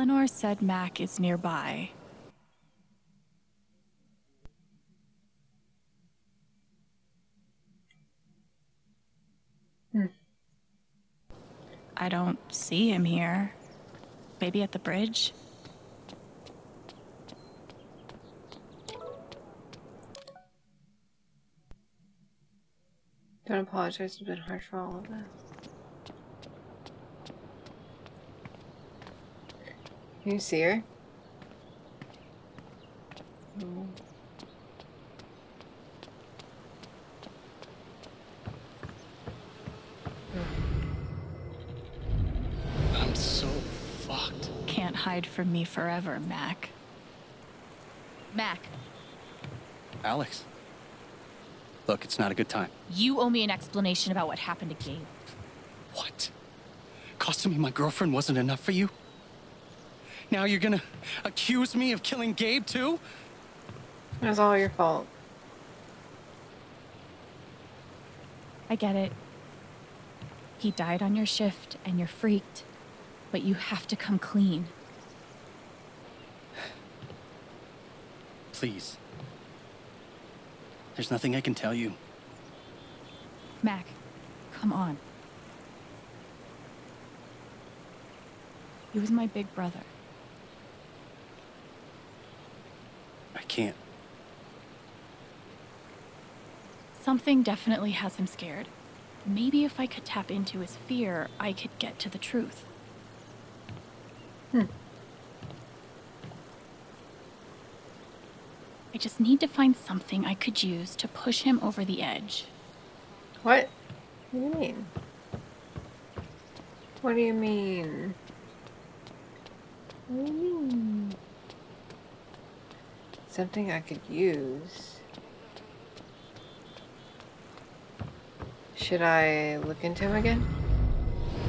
Eleanor said Mac is nearby. Hmm. I don't see him here. Maybe at the bridge? Don't apologize, it's been hard for all of us. Can you see her? I'm so fucked. Can't hide from me forever, Mac. Mac, Alex. Look, it's not a good time. you owe me an explanation about what happened to Gabe. What? Costing me my girlfriend wasn't enough for you? Now you're gonna accuse me of killing Gabe too? It was all your fault. I get it. He died on your shift and you're freaked. But you have to come clean. Please. There's nothing I can tell you. Mac, come on. He was my big brother. Can't. Something definitely has him scared. Maybe if I could tap into his fear, I could get to the truth. Hmm. I just need to find something I could use to push him over the edge. What? What do you mean? What do you mean? What do you mean? Something I could use. Should I look into him again?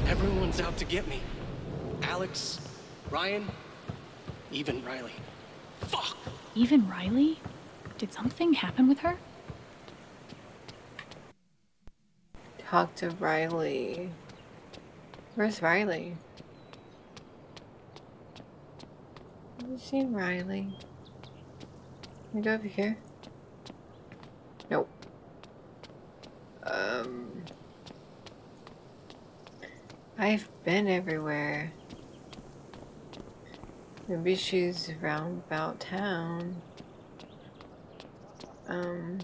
Everyone's out to get me. Alex, Ryan, even Riley. Fuck! Even Riley? Did something happen with her? Talk to Riley. Where's Riley? Have you seen Riley? Can go over here? Nope. Um. I've been everywhere. Maybe she's around about town. Um.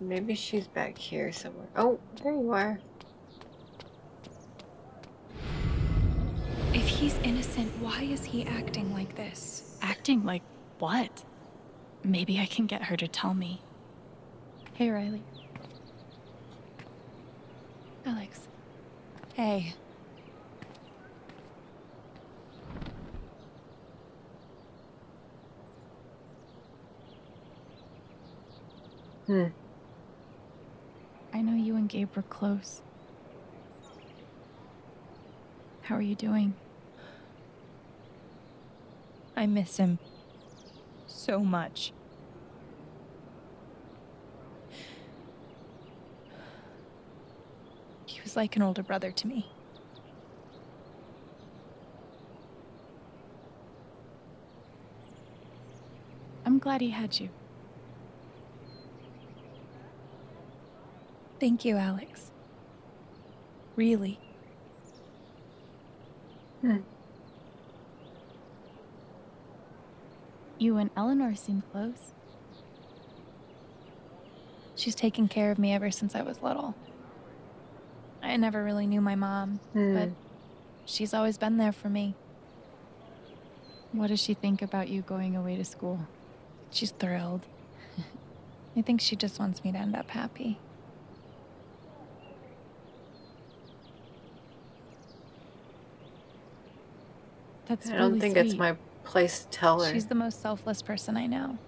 Maybe she's back here somewhere. Oh, there you are. If he's innocent, why is he acting like this? Acting like what? Maybe I can get her to tell me. Hey, Riley. Alex. Hey. Hmm. I know you and Gabe were close. How are you doing? I miss him so much. He was like an older brother to me. I'm glad he had you. Thank you, Alex. Really. Hmm. You and Eleanor seem close. She's taken care of me ever since I was little. I never really knew my mom, Hmm. but she's always been there for me. What does she think about you going away to school? She's thrilled. I think she just wants me to end up happy. That's I don't really think it's my place to tell her. She's the most selfless person I know.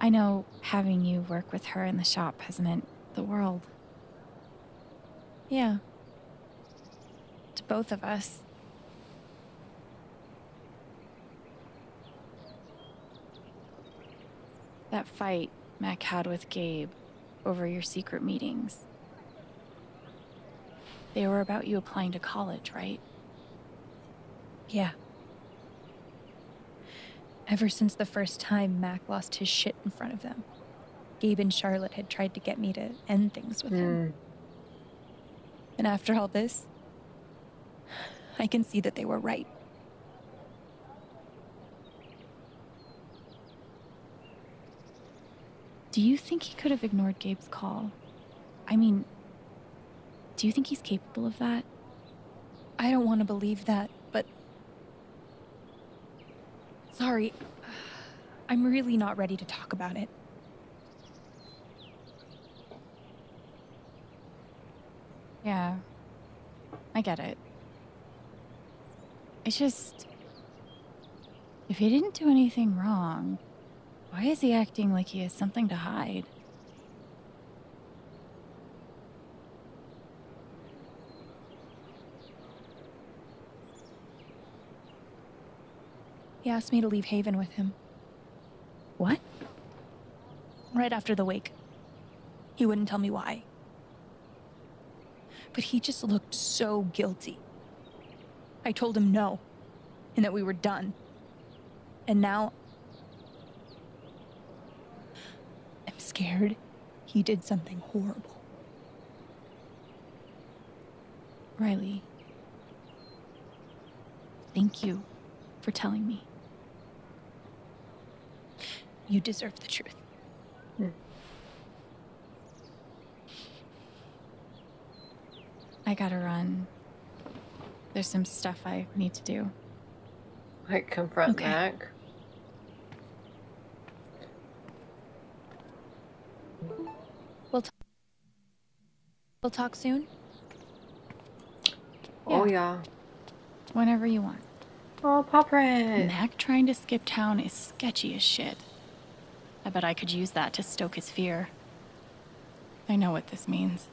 I know having you work with her in the shop has meant the world. Yeah. To both of us. That fight Mac had with Gabe over your secret meetings. They were about you applying to college, right? Yeah. Ever since the first time Mac lost his shit in front of them, Gabe and Charlotte had tried to get me to end things with him. Hmm. And after all this, I can see that they were right. Do you think he could have ignored Gabe's call? I mean, do you think he's capable of that? I don't want to believe that, but. Sorry. I'm really not ready to talk about it. Yeah, I get it. It's just. If he didn't do anything wrong, why is he acting like he has something to hide? He asked me to leave Haven with him. What? Right after the wake. He wouldn't tell me why. But he just looked so guilty. I told him no, and that we were done. And now. I'm scared he did something horrible. Riley. Thank you for telling me. You deserve the truth. I gotta run. There's some stuff I need to do. Like confront Okay. Mac. We'll, t- we'll talk soon. Oh yeah. Whenever you want. Oh, Pop. Mac trying to skip town is sketchy as shit. I bet I could use that to stoke his fear. I know what this means.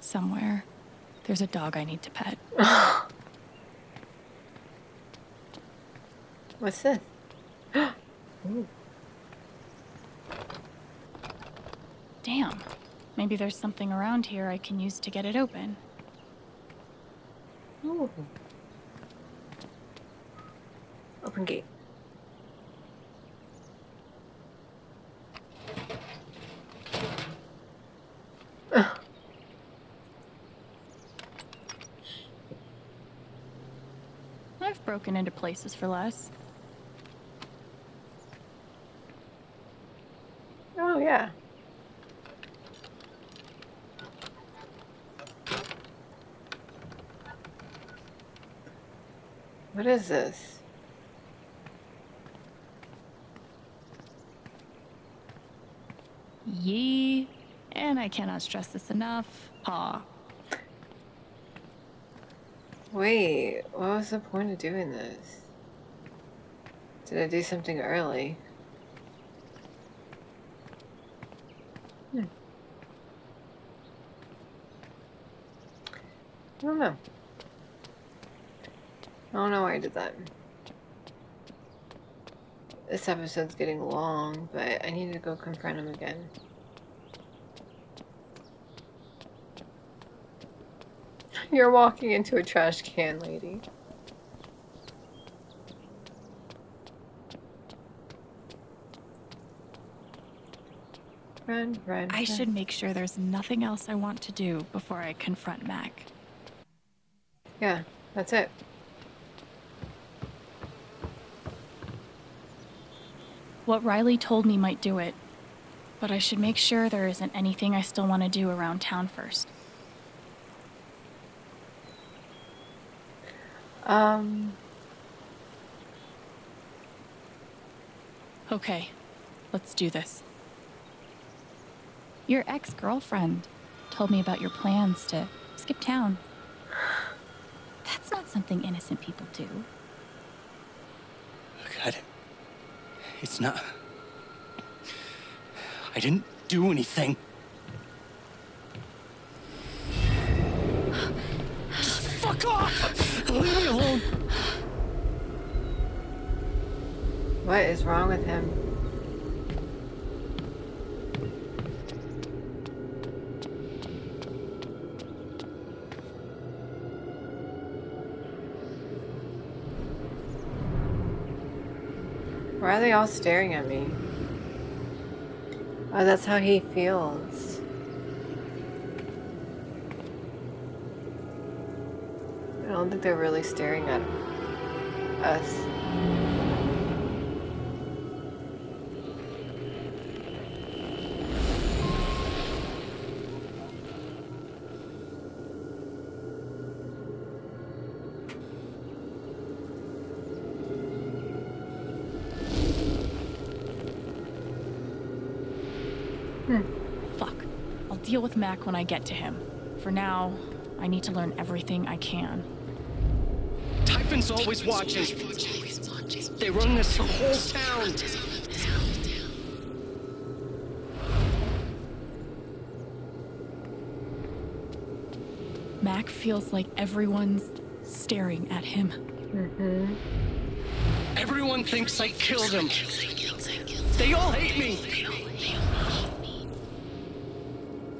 Somewhere, there's a dog I need to pet. What's this? Ooh. Damn. Maybe there's something around here I can use to get it open. Ooh. Open gate. Broken into places for less. Oh yeah. What is this? Yee. And I cannot stress this enough. Paw. Wait, what was the point of doing this? Did I do something early? Hmm. I don't know. I don't know why I did that. This episode's getting long, but I need to go confront him again. You're walking into a trash can, lady. Run, run. I run. should make sure there's nothing else I want to do before I confront Mac. Yeah, that's it. What Riley told me might do it, but I should make sure there isn't anything I still want to do around town first. Um. Okay, let's do this. Your ex girlfriend told me about your plans to skip town. That's not something innocent people do. God. It's not. I didn't do anything. Fuck off! Leave me alone! What is wrong with him? Why are they all staring at me? Oh, that's how he feels. Don't think they're really staring at us. Hmm. Fuck. I'll deal with Mac when I get to him. For now, I need to learn everything I can. Typhon's always watching. They run this whole town. Mac feels like everyone's staring at him. Mm-hmm. Everyone thinks I killed him. They all hate me.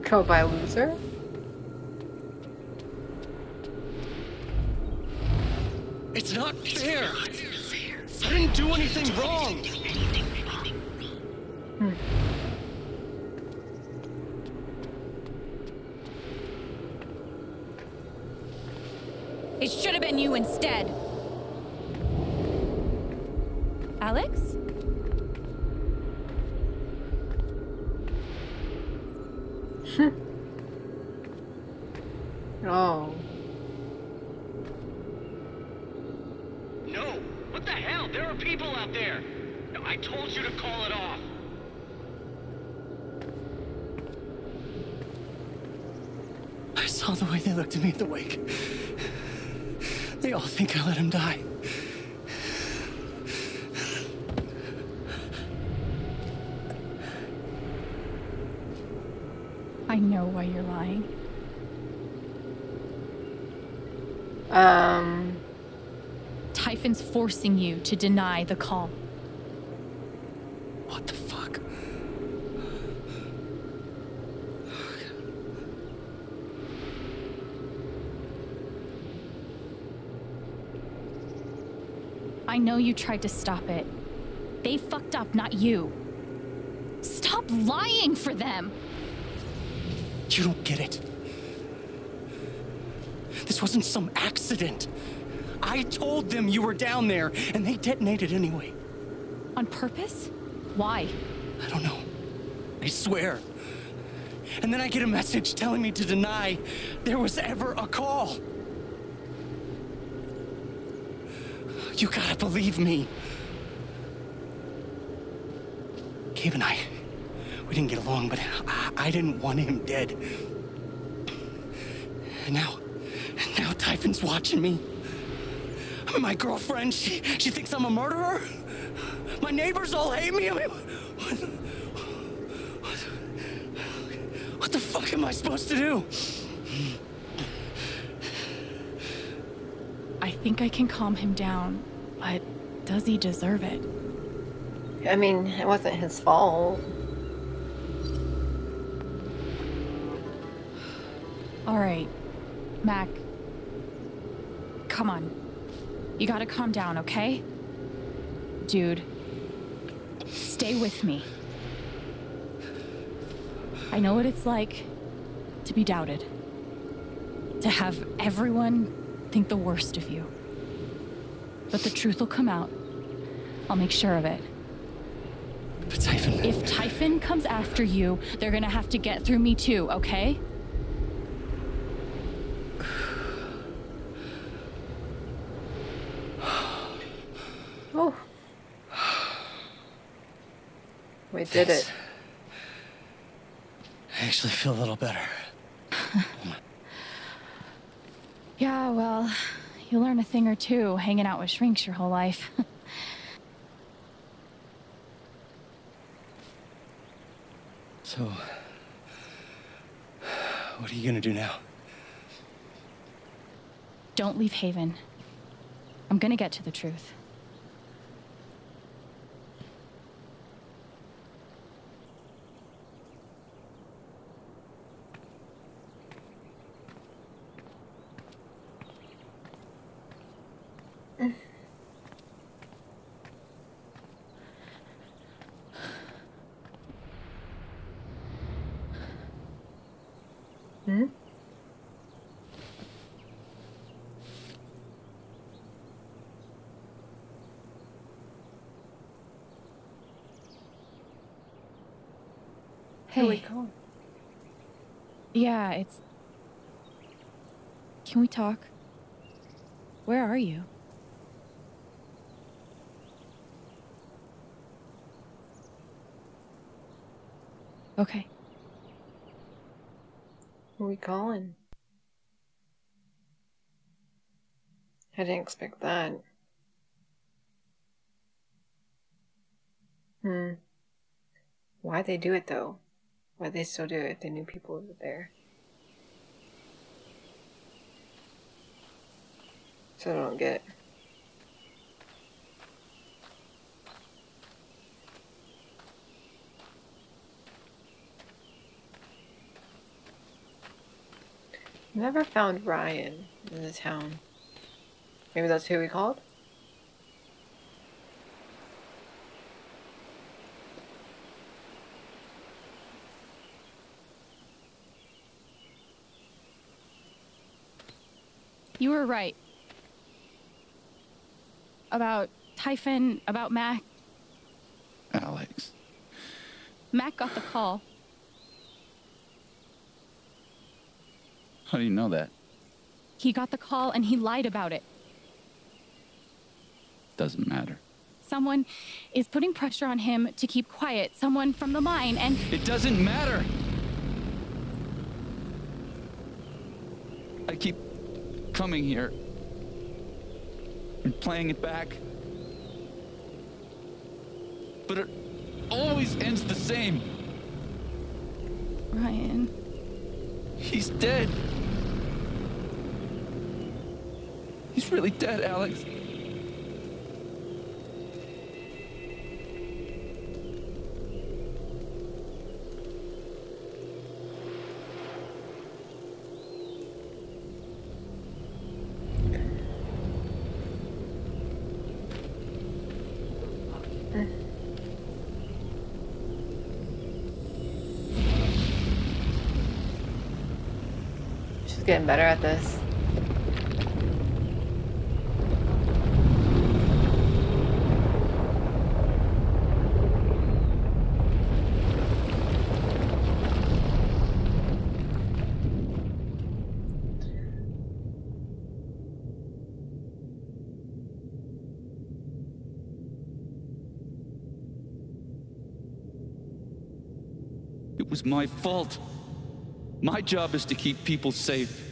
Go by loser? It's not fair. I didn't do anything wrong. It should have been you instead. Alex? Oh. No! What the hell? There are people out there! No, I told you to call it off! I saw the way they looked at me at the wake. They all think I let him die. I know why you're lying. Um. Typhon's forcing you to deny the call. What the fuck? I know you tried to stop it. They fucked up, not you. Stop lying for them! You don't get it. This wasn't some accident. I told them you were down there, and they detonated anyway. On purpose? Why? I don't know. I swear. And then I get a message telling me to deny there was ever a call. You gotta believe me. Gabe and I, we didn't get along, but I, I didn't want him dead. And now, watching me. My girlfriend, she, she thinks I'm a murderer. My neighbors all hate me. I mean, what, what, what the fuck am I supposed to do? I think I can calm him down, but does he deserve it? I mean, it wasn't his fault. All right, Mac. Come on. You gotta calm down, okay? Dude, stay with me. I know what it's like to be doubted, to have everyone think the worst of you. But the truth will come out. I'll make sure of it. But Typhon. If Typhon comes after you, they're gonna have to get through me too, okay? Did it. I actually feel a little better. Yeah, well, you learn a thing or two hanging out with shrinks your whole life. So, what are you gonna do now? Don't leave Haven. I'm gonna get to the truth. Hmm? Hey. Calling? Yeah, it's. Can we talk? Where are you? Okay. Who are we calling? I didn't expect that. Hmm. Why'd they do it though? Why'd they still do it if they knew people over there? So I don't get. Never found Ryan in the town. Maybe that's who we called? You were right. About Typhon, about Mac. Alex. Mac got the call. How do you know that? He got the call and he lied about it. Doesn't matter. Someone is putting pressure on him to keep quiet. Someone from the mine, and It doesn't matter. I keep coming here and playing it back. But it always ends the same. Ryan. He's dead. He's really dead, Alex. Getting better at this. It was my fault. My job is to keep people safe.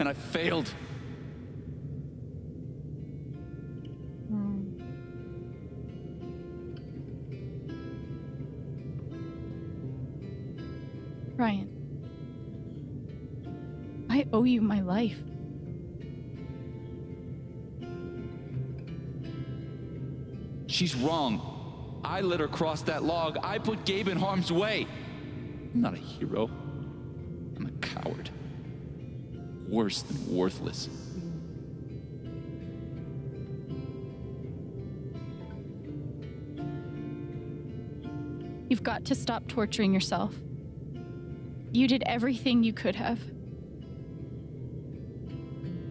And I failed. Hmm. Ryan. I owe you my life. She's wrong. I let her cross that log. I put Gabe in harm's way. I'm not a hero. Worse than worthless. You've got to stop torturing yourself. You did everything you could have.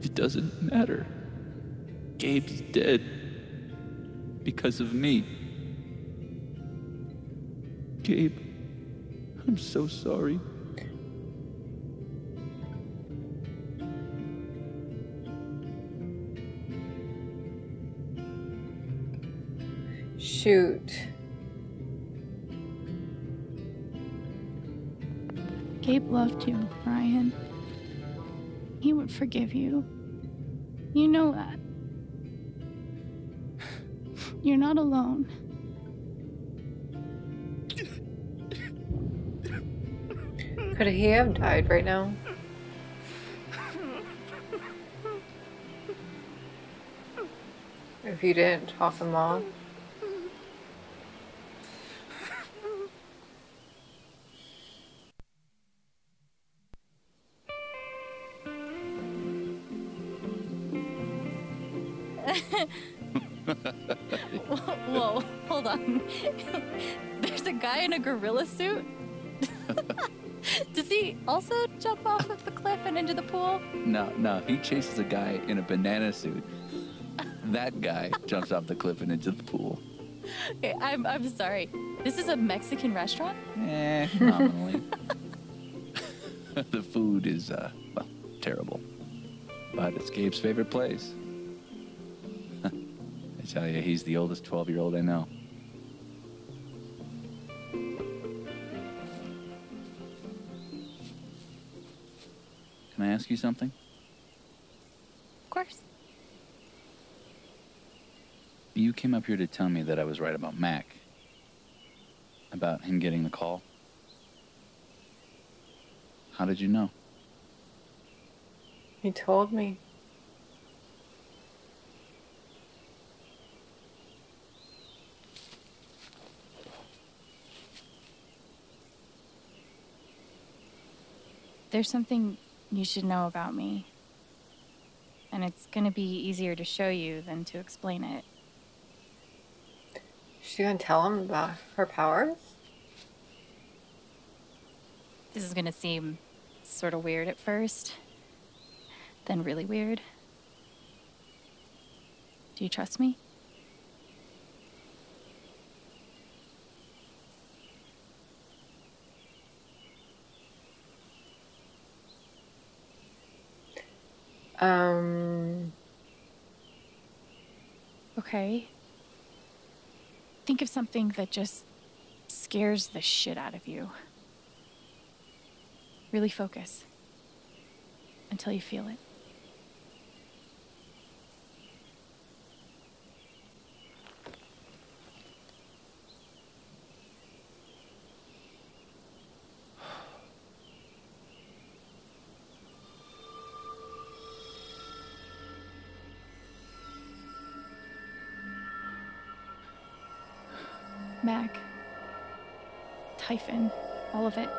It doesn't matter. Gabe's dead. Because of me. Gabe, I'm so sorry. Shoot. Gabe loved you, Ryan. He would forgive you. You know that. You're not alone. Could he have died right now? If you didn't talk him off? Gorilla suit? Does he also jump off of the cliff and into the pool? No, no, he chases a guy in a banana suit. That guy jumps off the cliff and into the pool. Okay, I'm, I'm sorry. This is a Mexican restaurant? Eh, nominally. the food is, uh, well, terrible. But it's Gabe's favorite place. I tell you, he's the oldest 12 year old I know. You something? Of course. You came up here to tell me that I was right about Mac. About him getting the call. How did you know? He told me. There's something you should know about me. And it's gonna be easier to show you than to explain it. She gonna tell him about her powers? This is gonna seem sort of weird at first, then really weird. Do you trust me? Um. Okay. Think of something that just scares the shit out of you. Really focus until you feel it. Of it.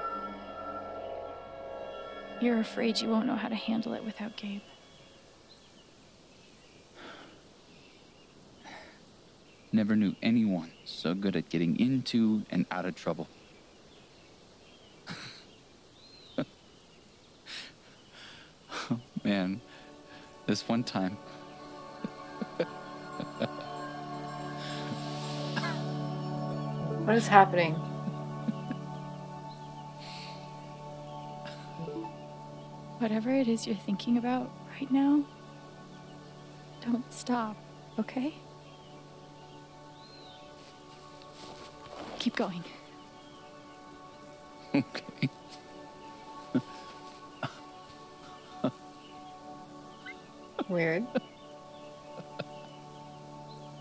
You're afraid you won't know how to handle it without Gabe. Never knew anyone so good at getting into and out of trouble. oh, man, this one time. What is happening? Whatever it is you're thinking about right now, don't stop, okay? Keep going. Okay. Weird.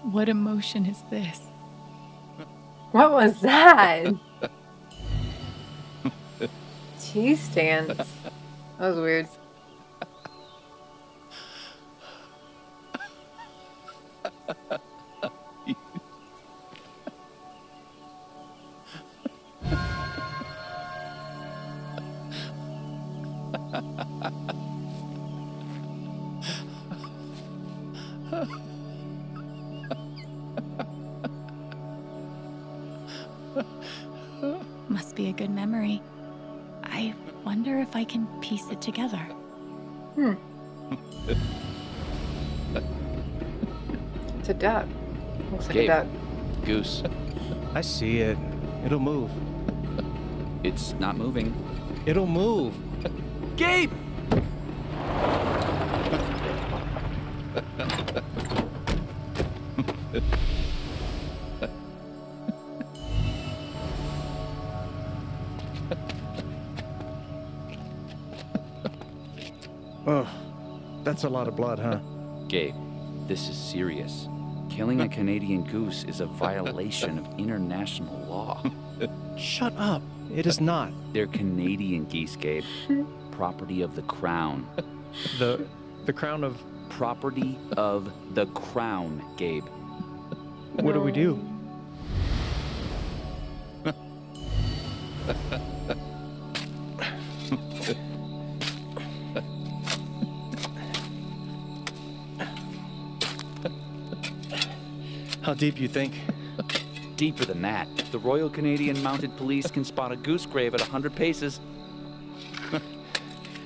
What emotion is this? What was that? Cheese stands. That was weird. I see it. It'll move. It's not moving. It'll move. Gabe! Oh, that's a lot of blood, huh? Gabe, this is serious. Killing a Canadian goose is a violation of international law. Shut up. It is not. They're Canadian geese, Gabe. Property of the crown. The the crown of Property of the crown, Gabe. what do we do? How deep you think? Deeper than that. The Royal Canadian Mounted Police can spot a goose grave at 100 paces.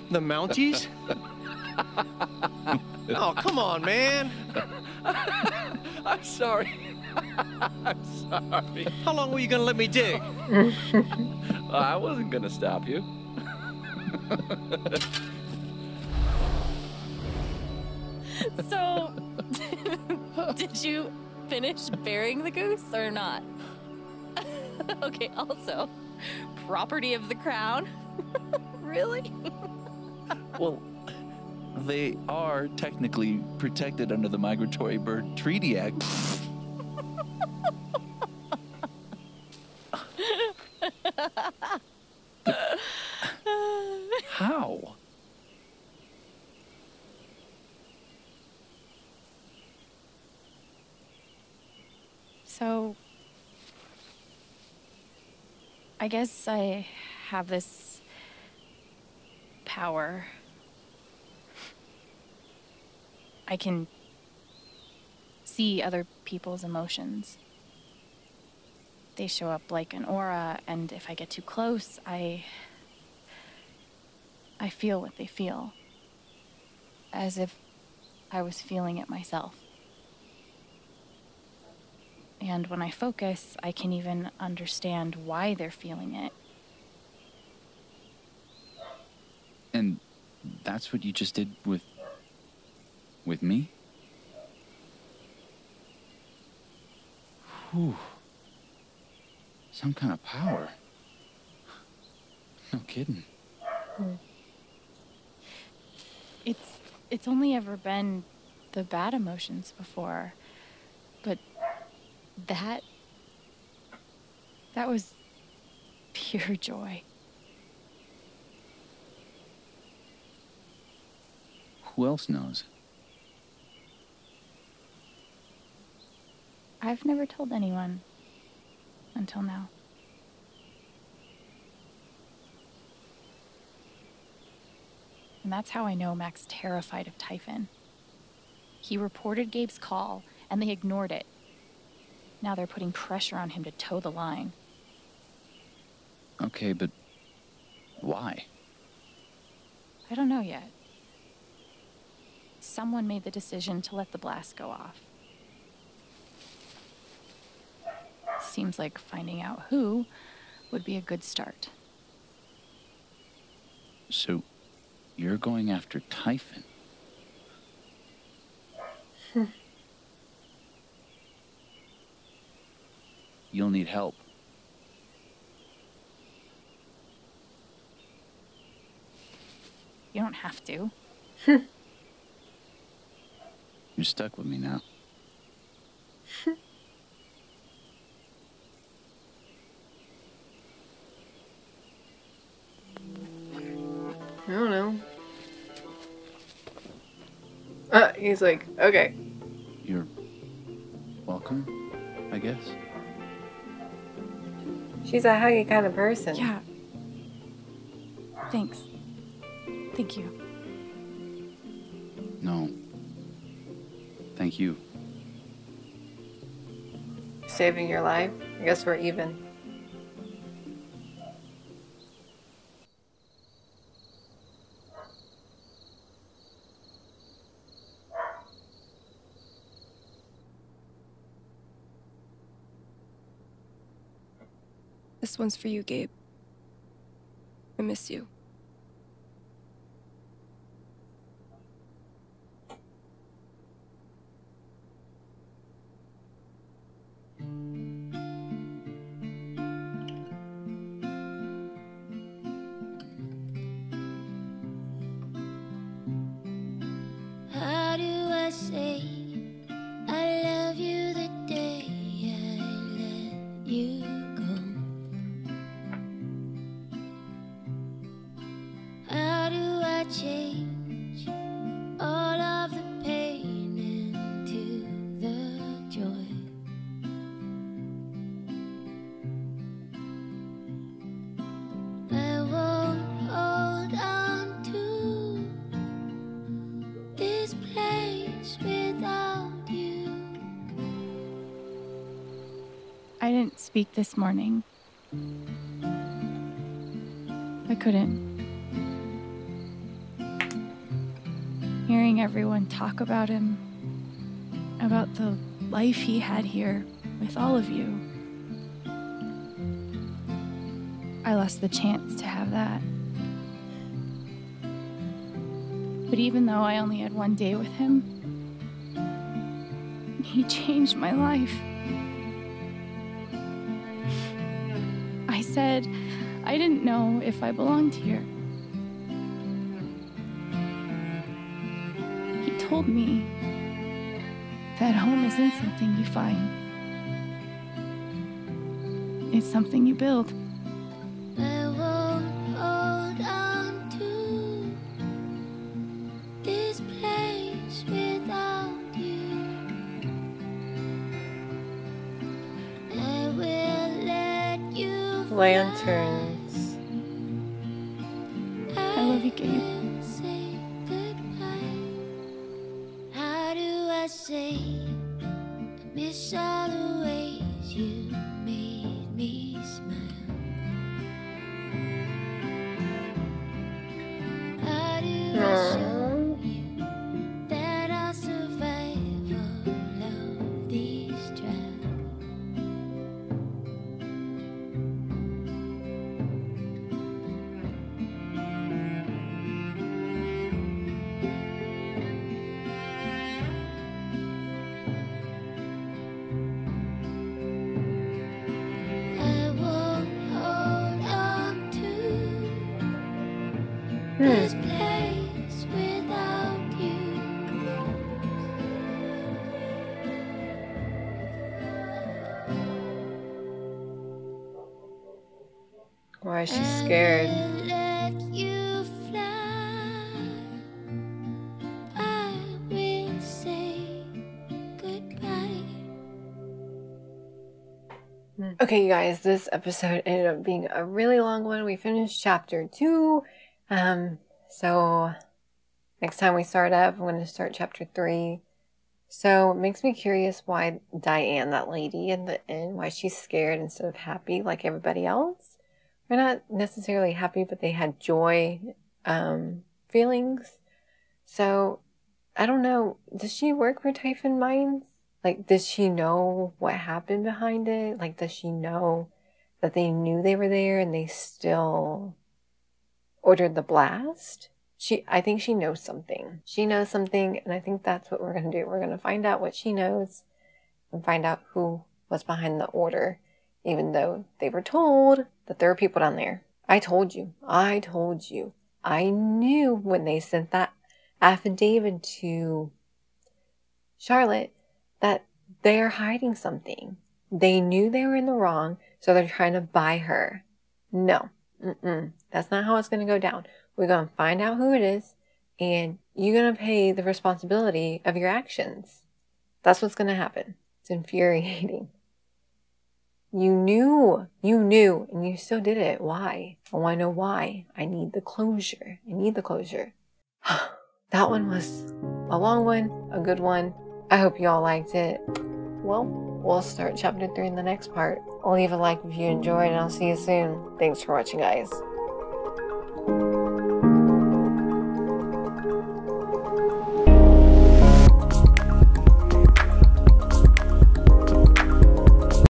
The Mounties? oh, come on, man. I'm sorry. I'm sorry. How long were you gonna let me dig? I wasn't gonna stop you. So, did you finish burying the goose or not? okay, also, property of the crown? really? Well, they are technically protected under the Migratory Bird Treaty Act. How? So, I guess I have this power. I can see other people's emotions. They show up like an aura, and if I get too close, I. I feel what they feel. As if I was feeling it myself. And when I focus, I can even understand why they're feeling it. And that's what you just did with. with me? Whew. Some kind of power. No kidding. Hmm. It's it's only ever been the bad emotions before. But that that was pure joy. Who else knows? I've never told anyone until now. And that's how I know Mac's terrified of Typhon. He reported Gabe's call, and they ignored it. Now they're putting pressure on him to toe the line. Okay, but why? I don't know yet. Someone made the decision to let the blast go off. Seems like finding out who would be a good start. So, you're going after Typhon? Hmm. You'll need help. You don't have to. You're stuck with me now. I don't know. Uh, he's like, okay. You're welcome, I guess. She's a huggy kind of person. Yeah. Thanks. Thank you. No. Thank you. Saving your life. I guess we're even. This one's for you, Gabe. I miss you. This morning. I couldn't. Hearing everyone talk about him, about the life he had here with all of you, I lost the chance to have that. But even though I only had one day with him, he changed my life. Said I didn't know if I belonged here. He told me that home isn't something you find, it's something you build. You Why is she scared? Let you fly. I will say goodbye. Okay, you guys, this episode ended up being a really long one. We finished chapter two. Um, so next time we start up, I'm going to start chapter three. So it makes me curious why Diane, that lady in the inn, why she's scared instead of happy like everybody else. They're not necessarily happy, but they had joy um, feelings. So I don't know. Does she work for Typhon Mines? Like, does she know what happened behind it? Like, does she know that they knew they were there and they still ordered the blast? She, I think she knows something. She knows something, and I think that's what we're going to do. We're going to find out what she knows and find out who was behind the order, even though they were told that there are people down there. I told you. I told you. I knew when they sent that affidavit to Charlotte that they're hiding something. They knew they were in the wrong, so they're trying to buy her. No, mm-mm. that's not how it's going to go down. We're going to find out who it is, and you're going to pay the responsibility of your actions. That's what's going to happen. It's infuriating. You knew, you knew, and you still did it. Why? Oh, I want to know why. I need the closure. I need the closure. that one was a long one, a good one. I hope you all liked it. Well, we'll start chapter three in the next part. I'll leave a like if you enjoyed, and I'll see you soon. Thanks for watching, guys.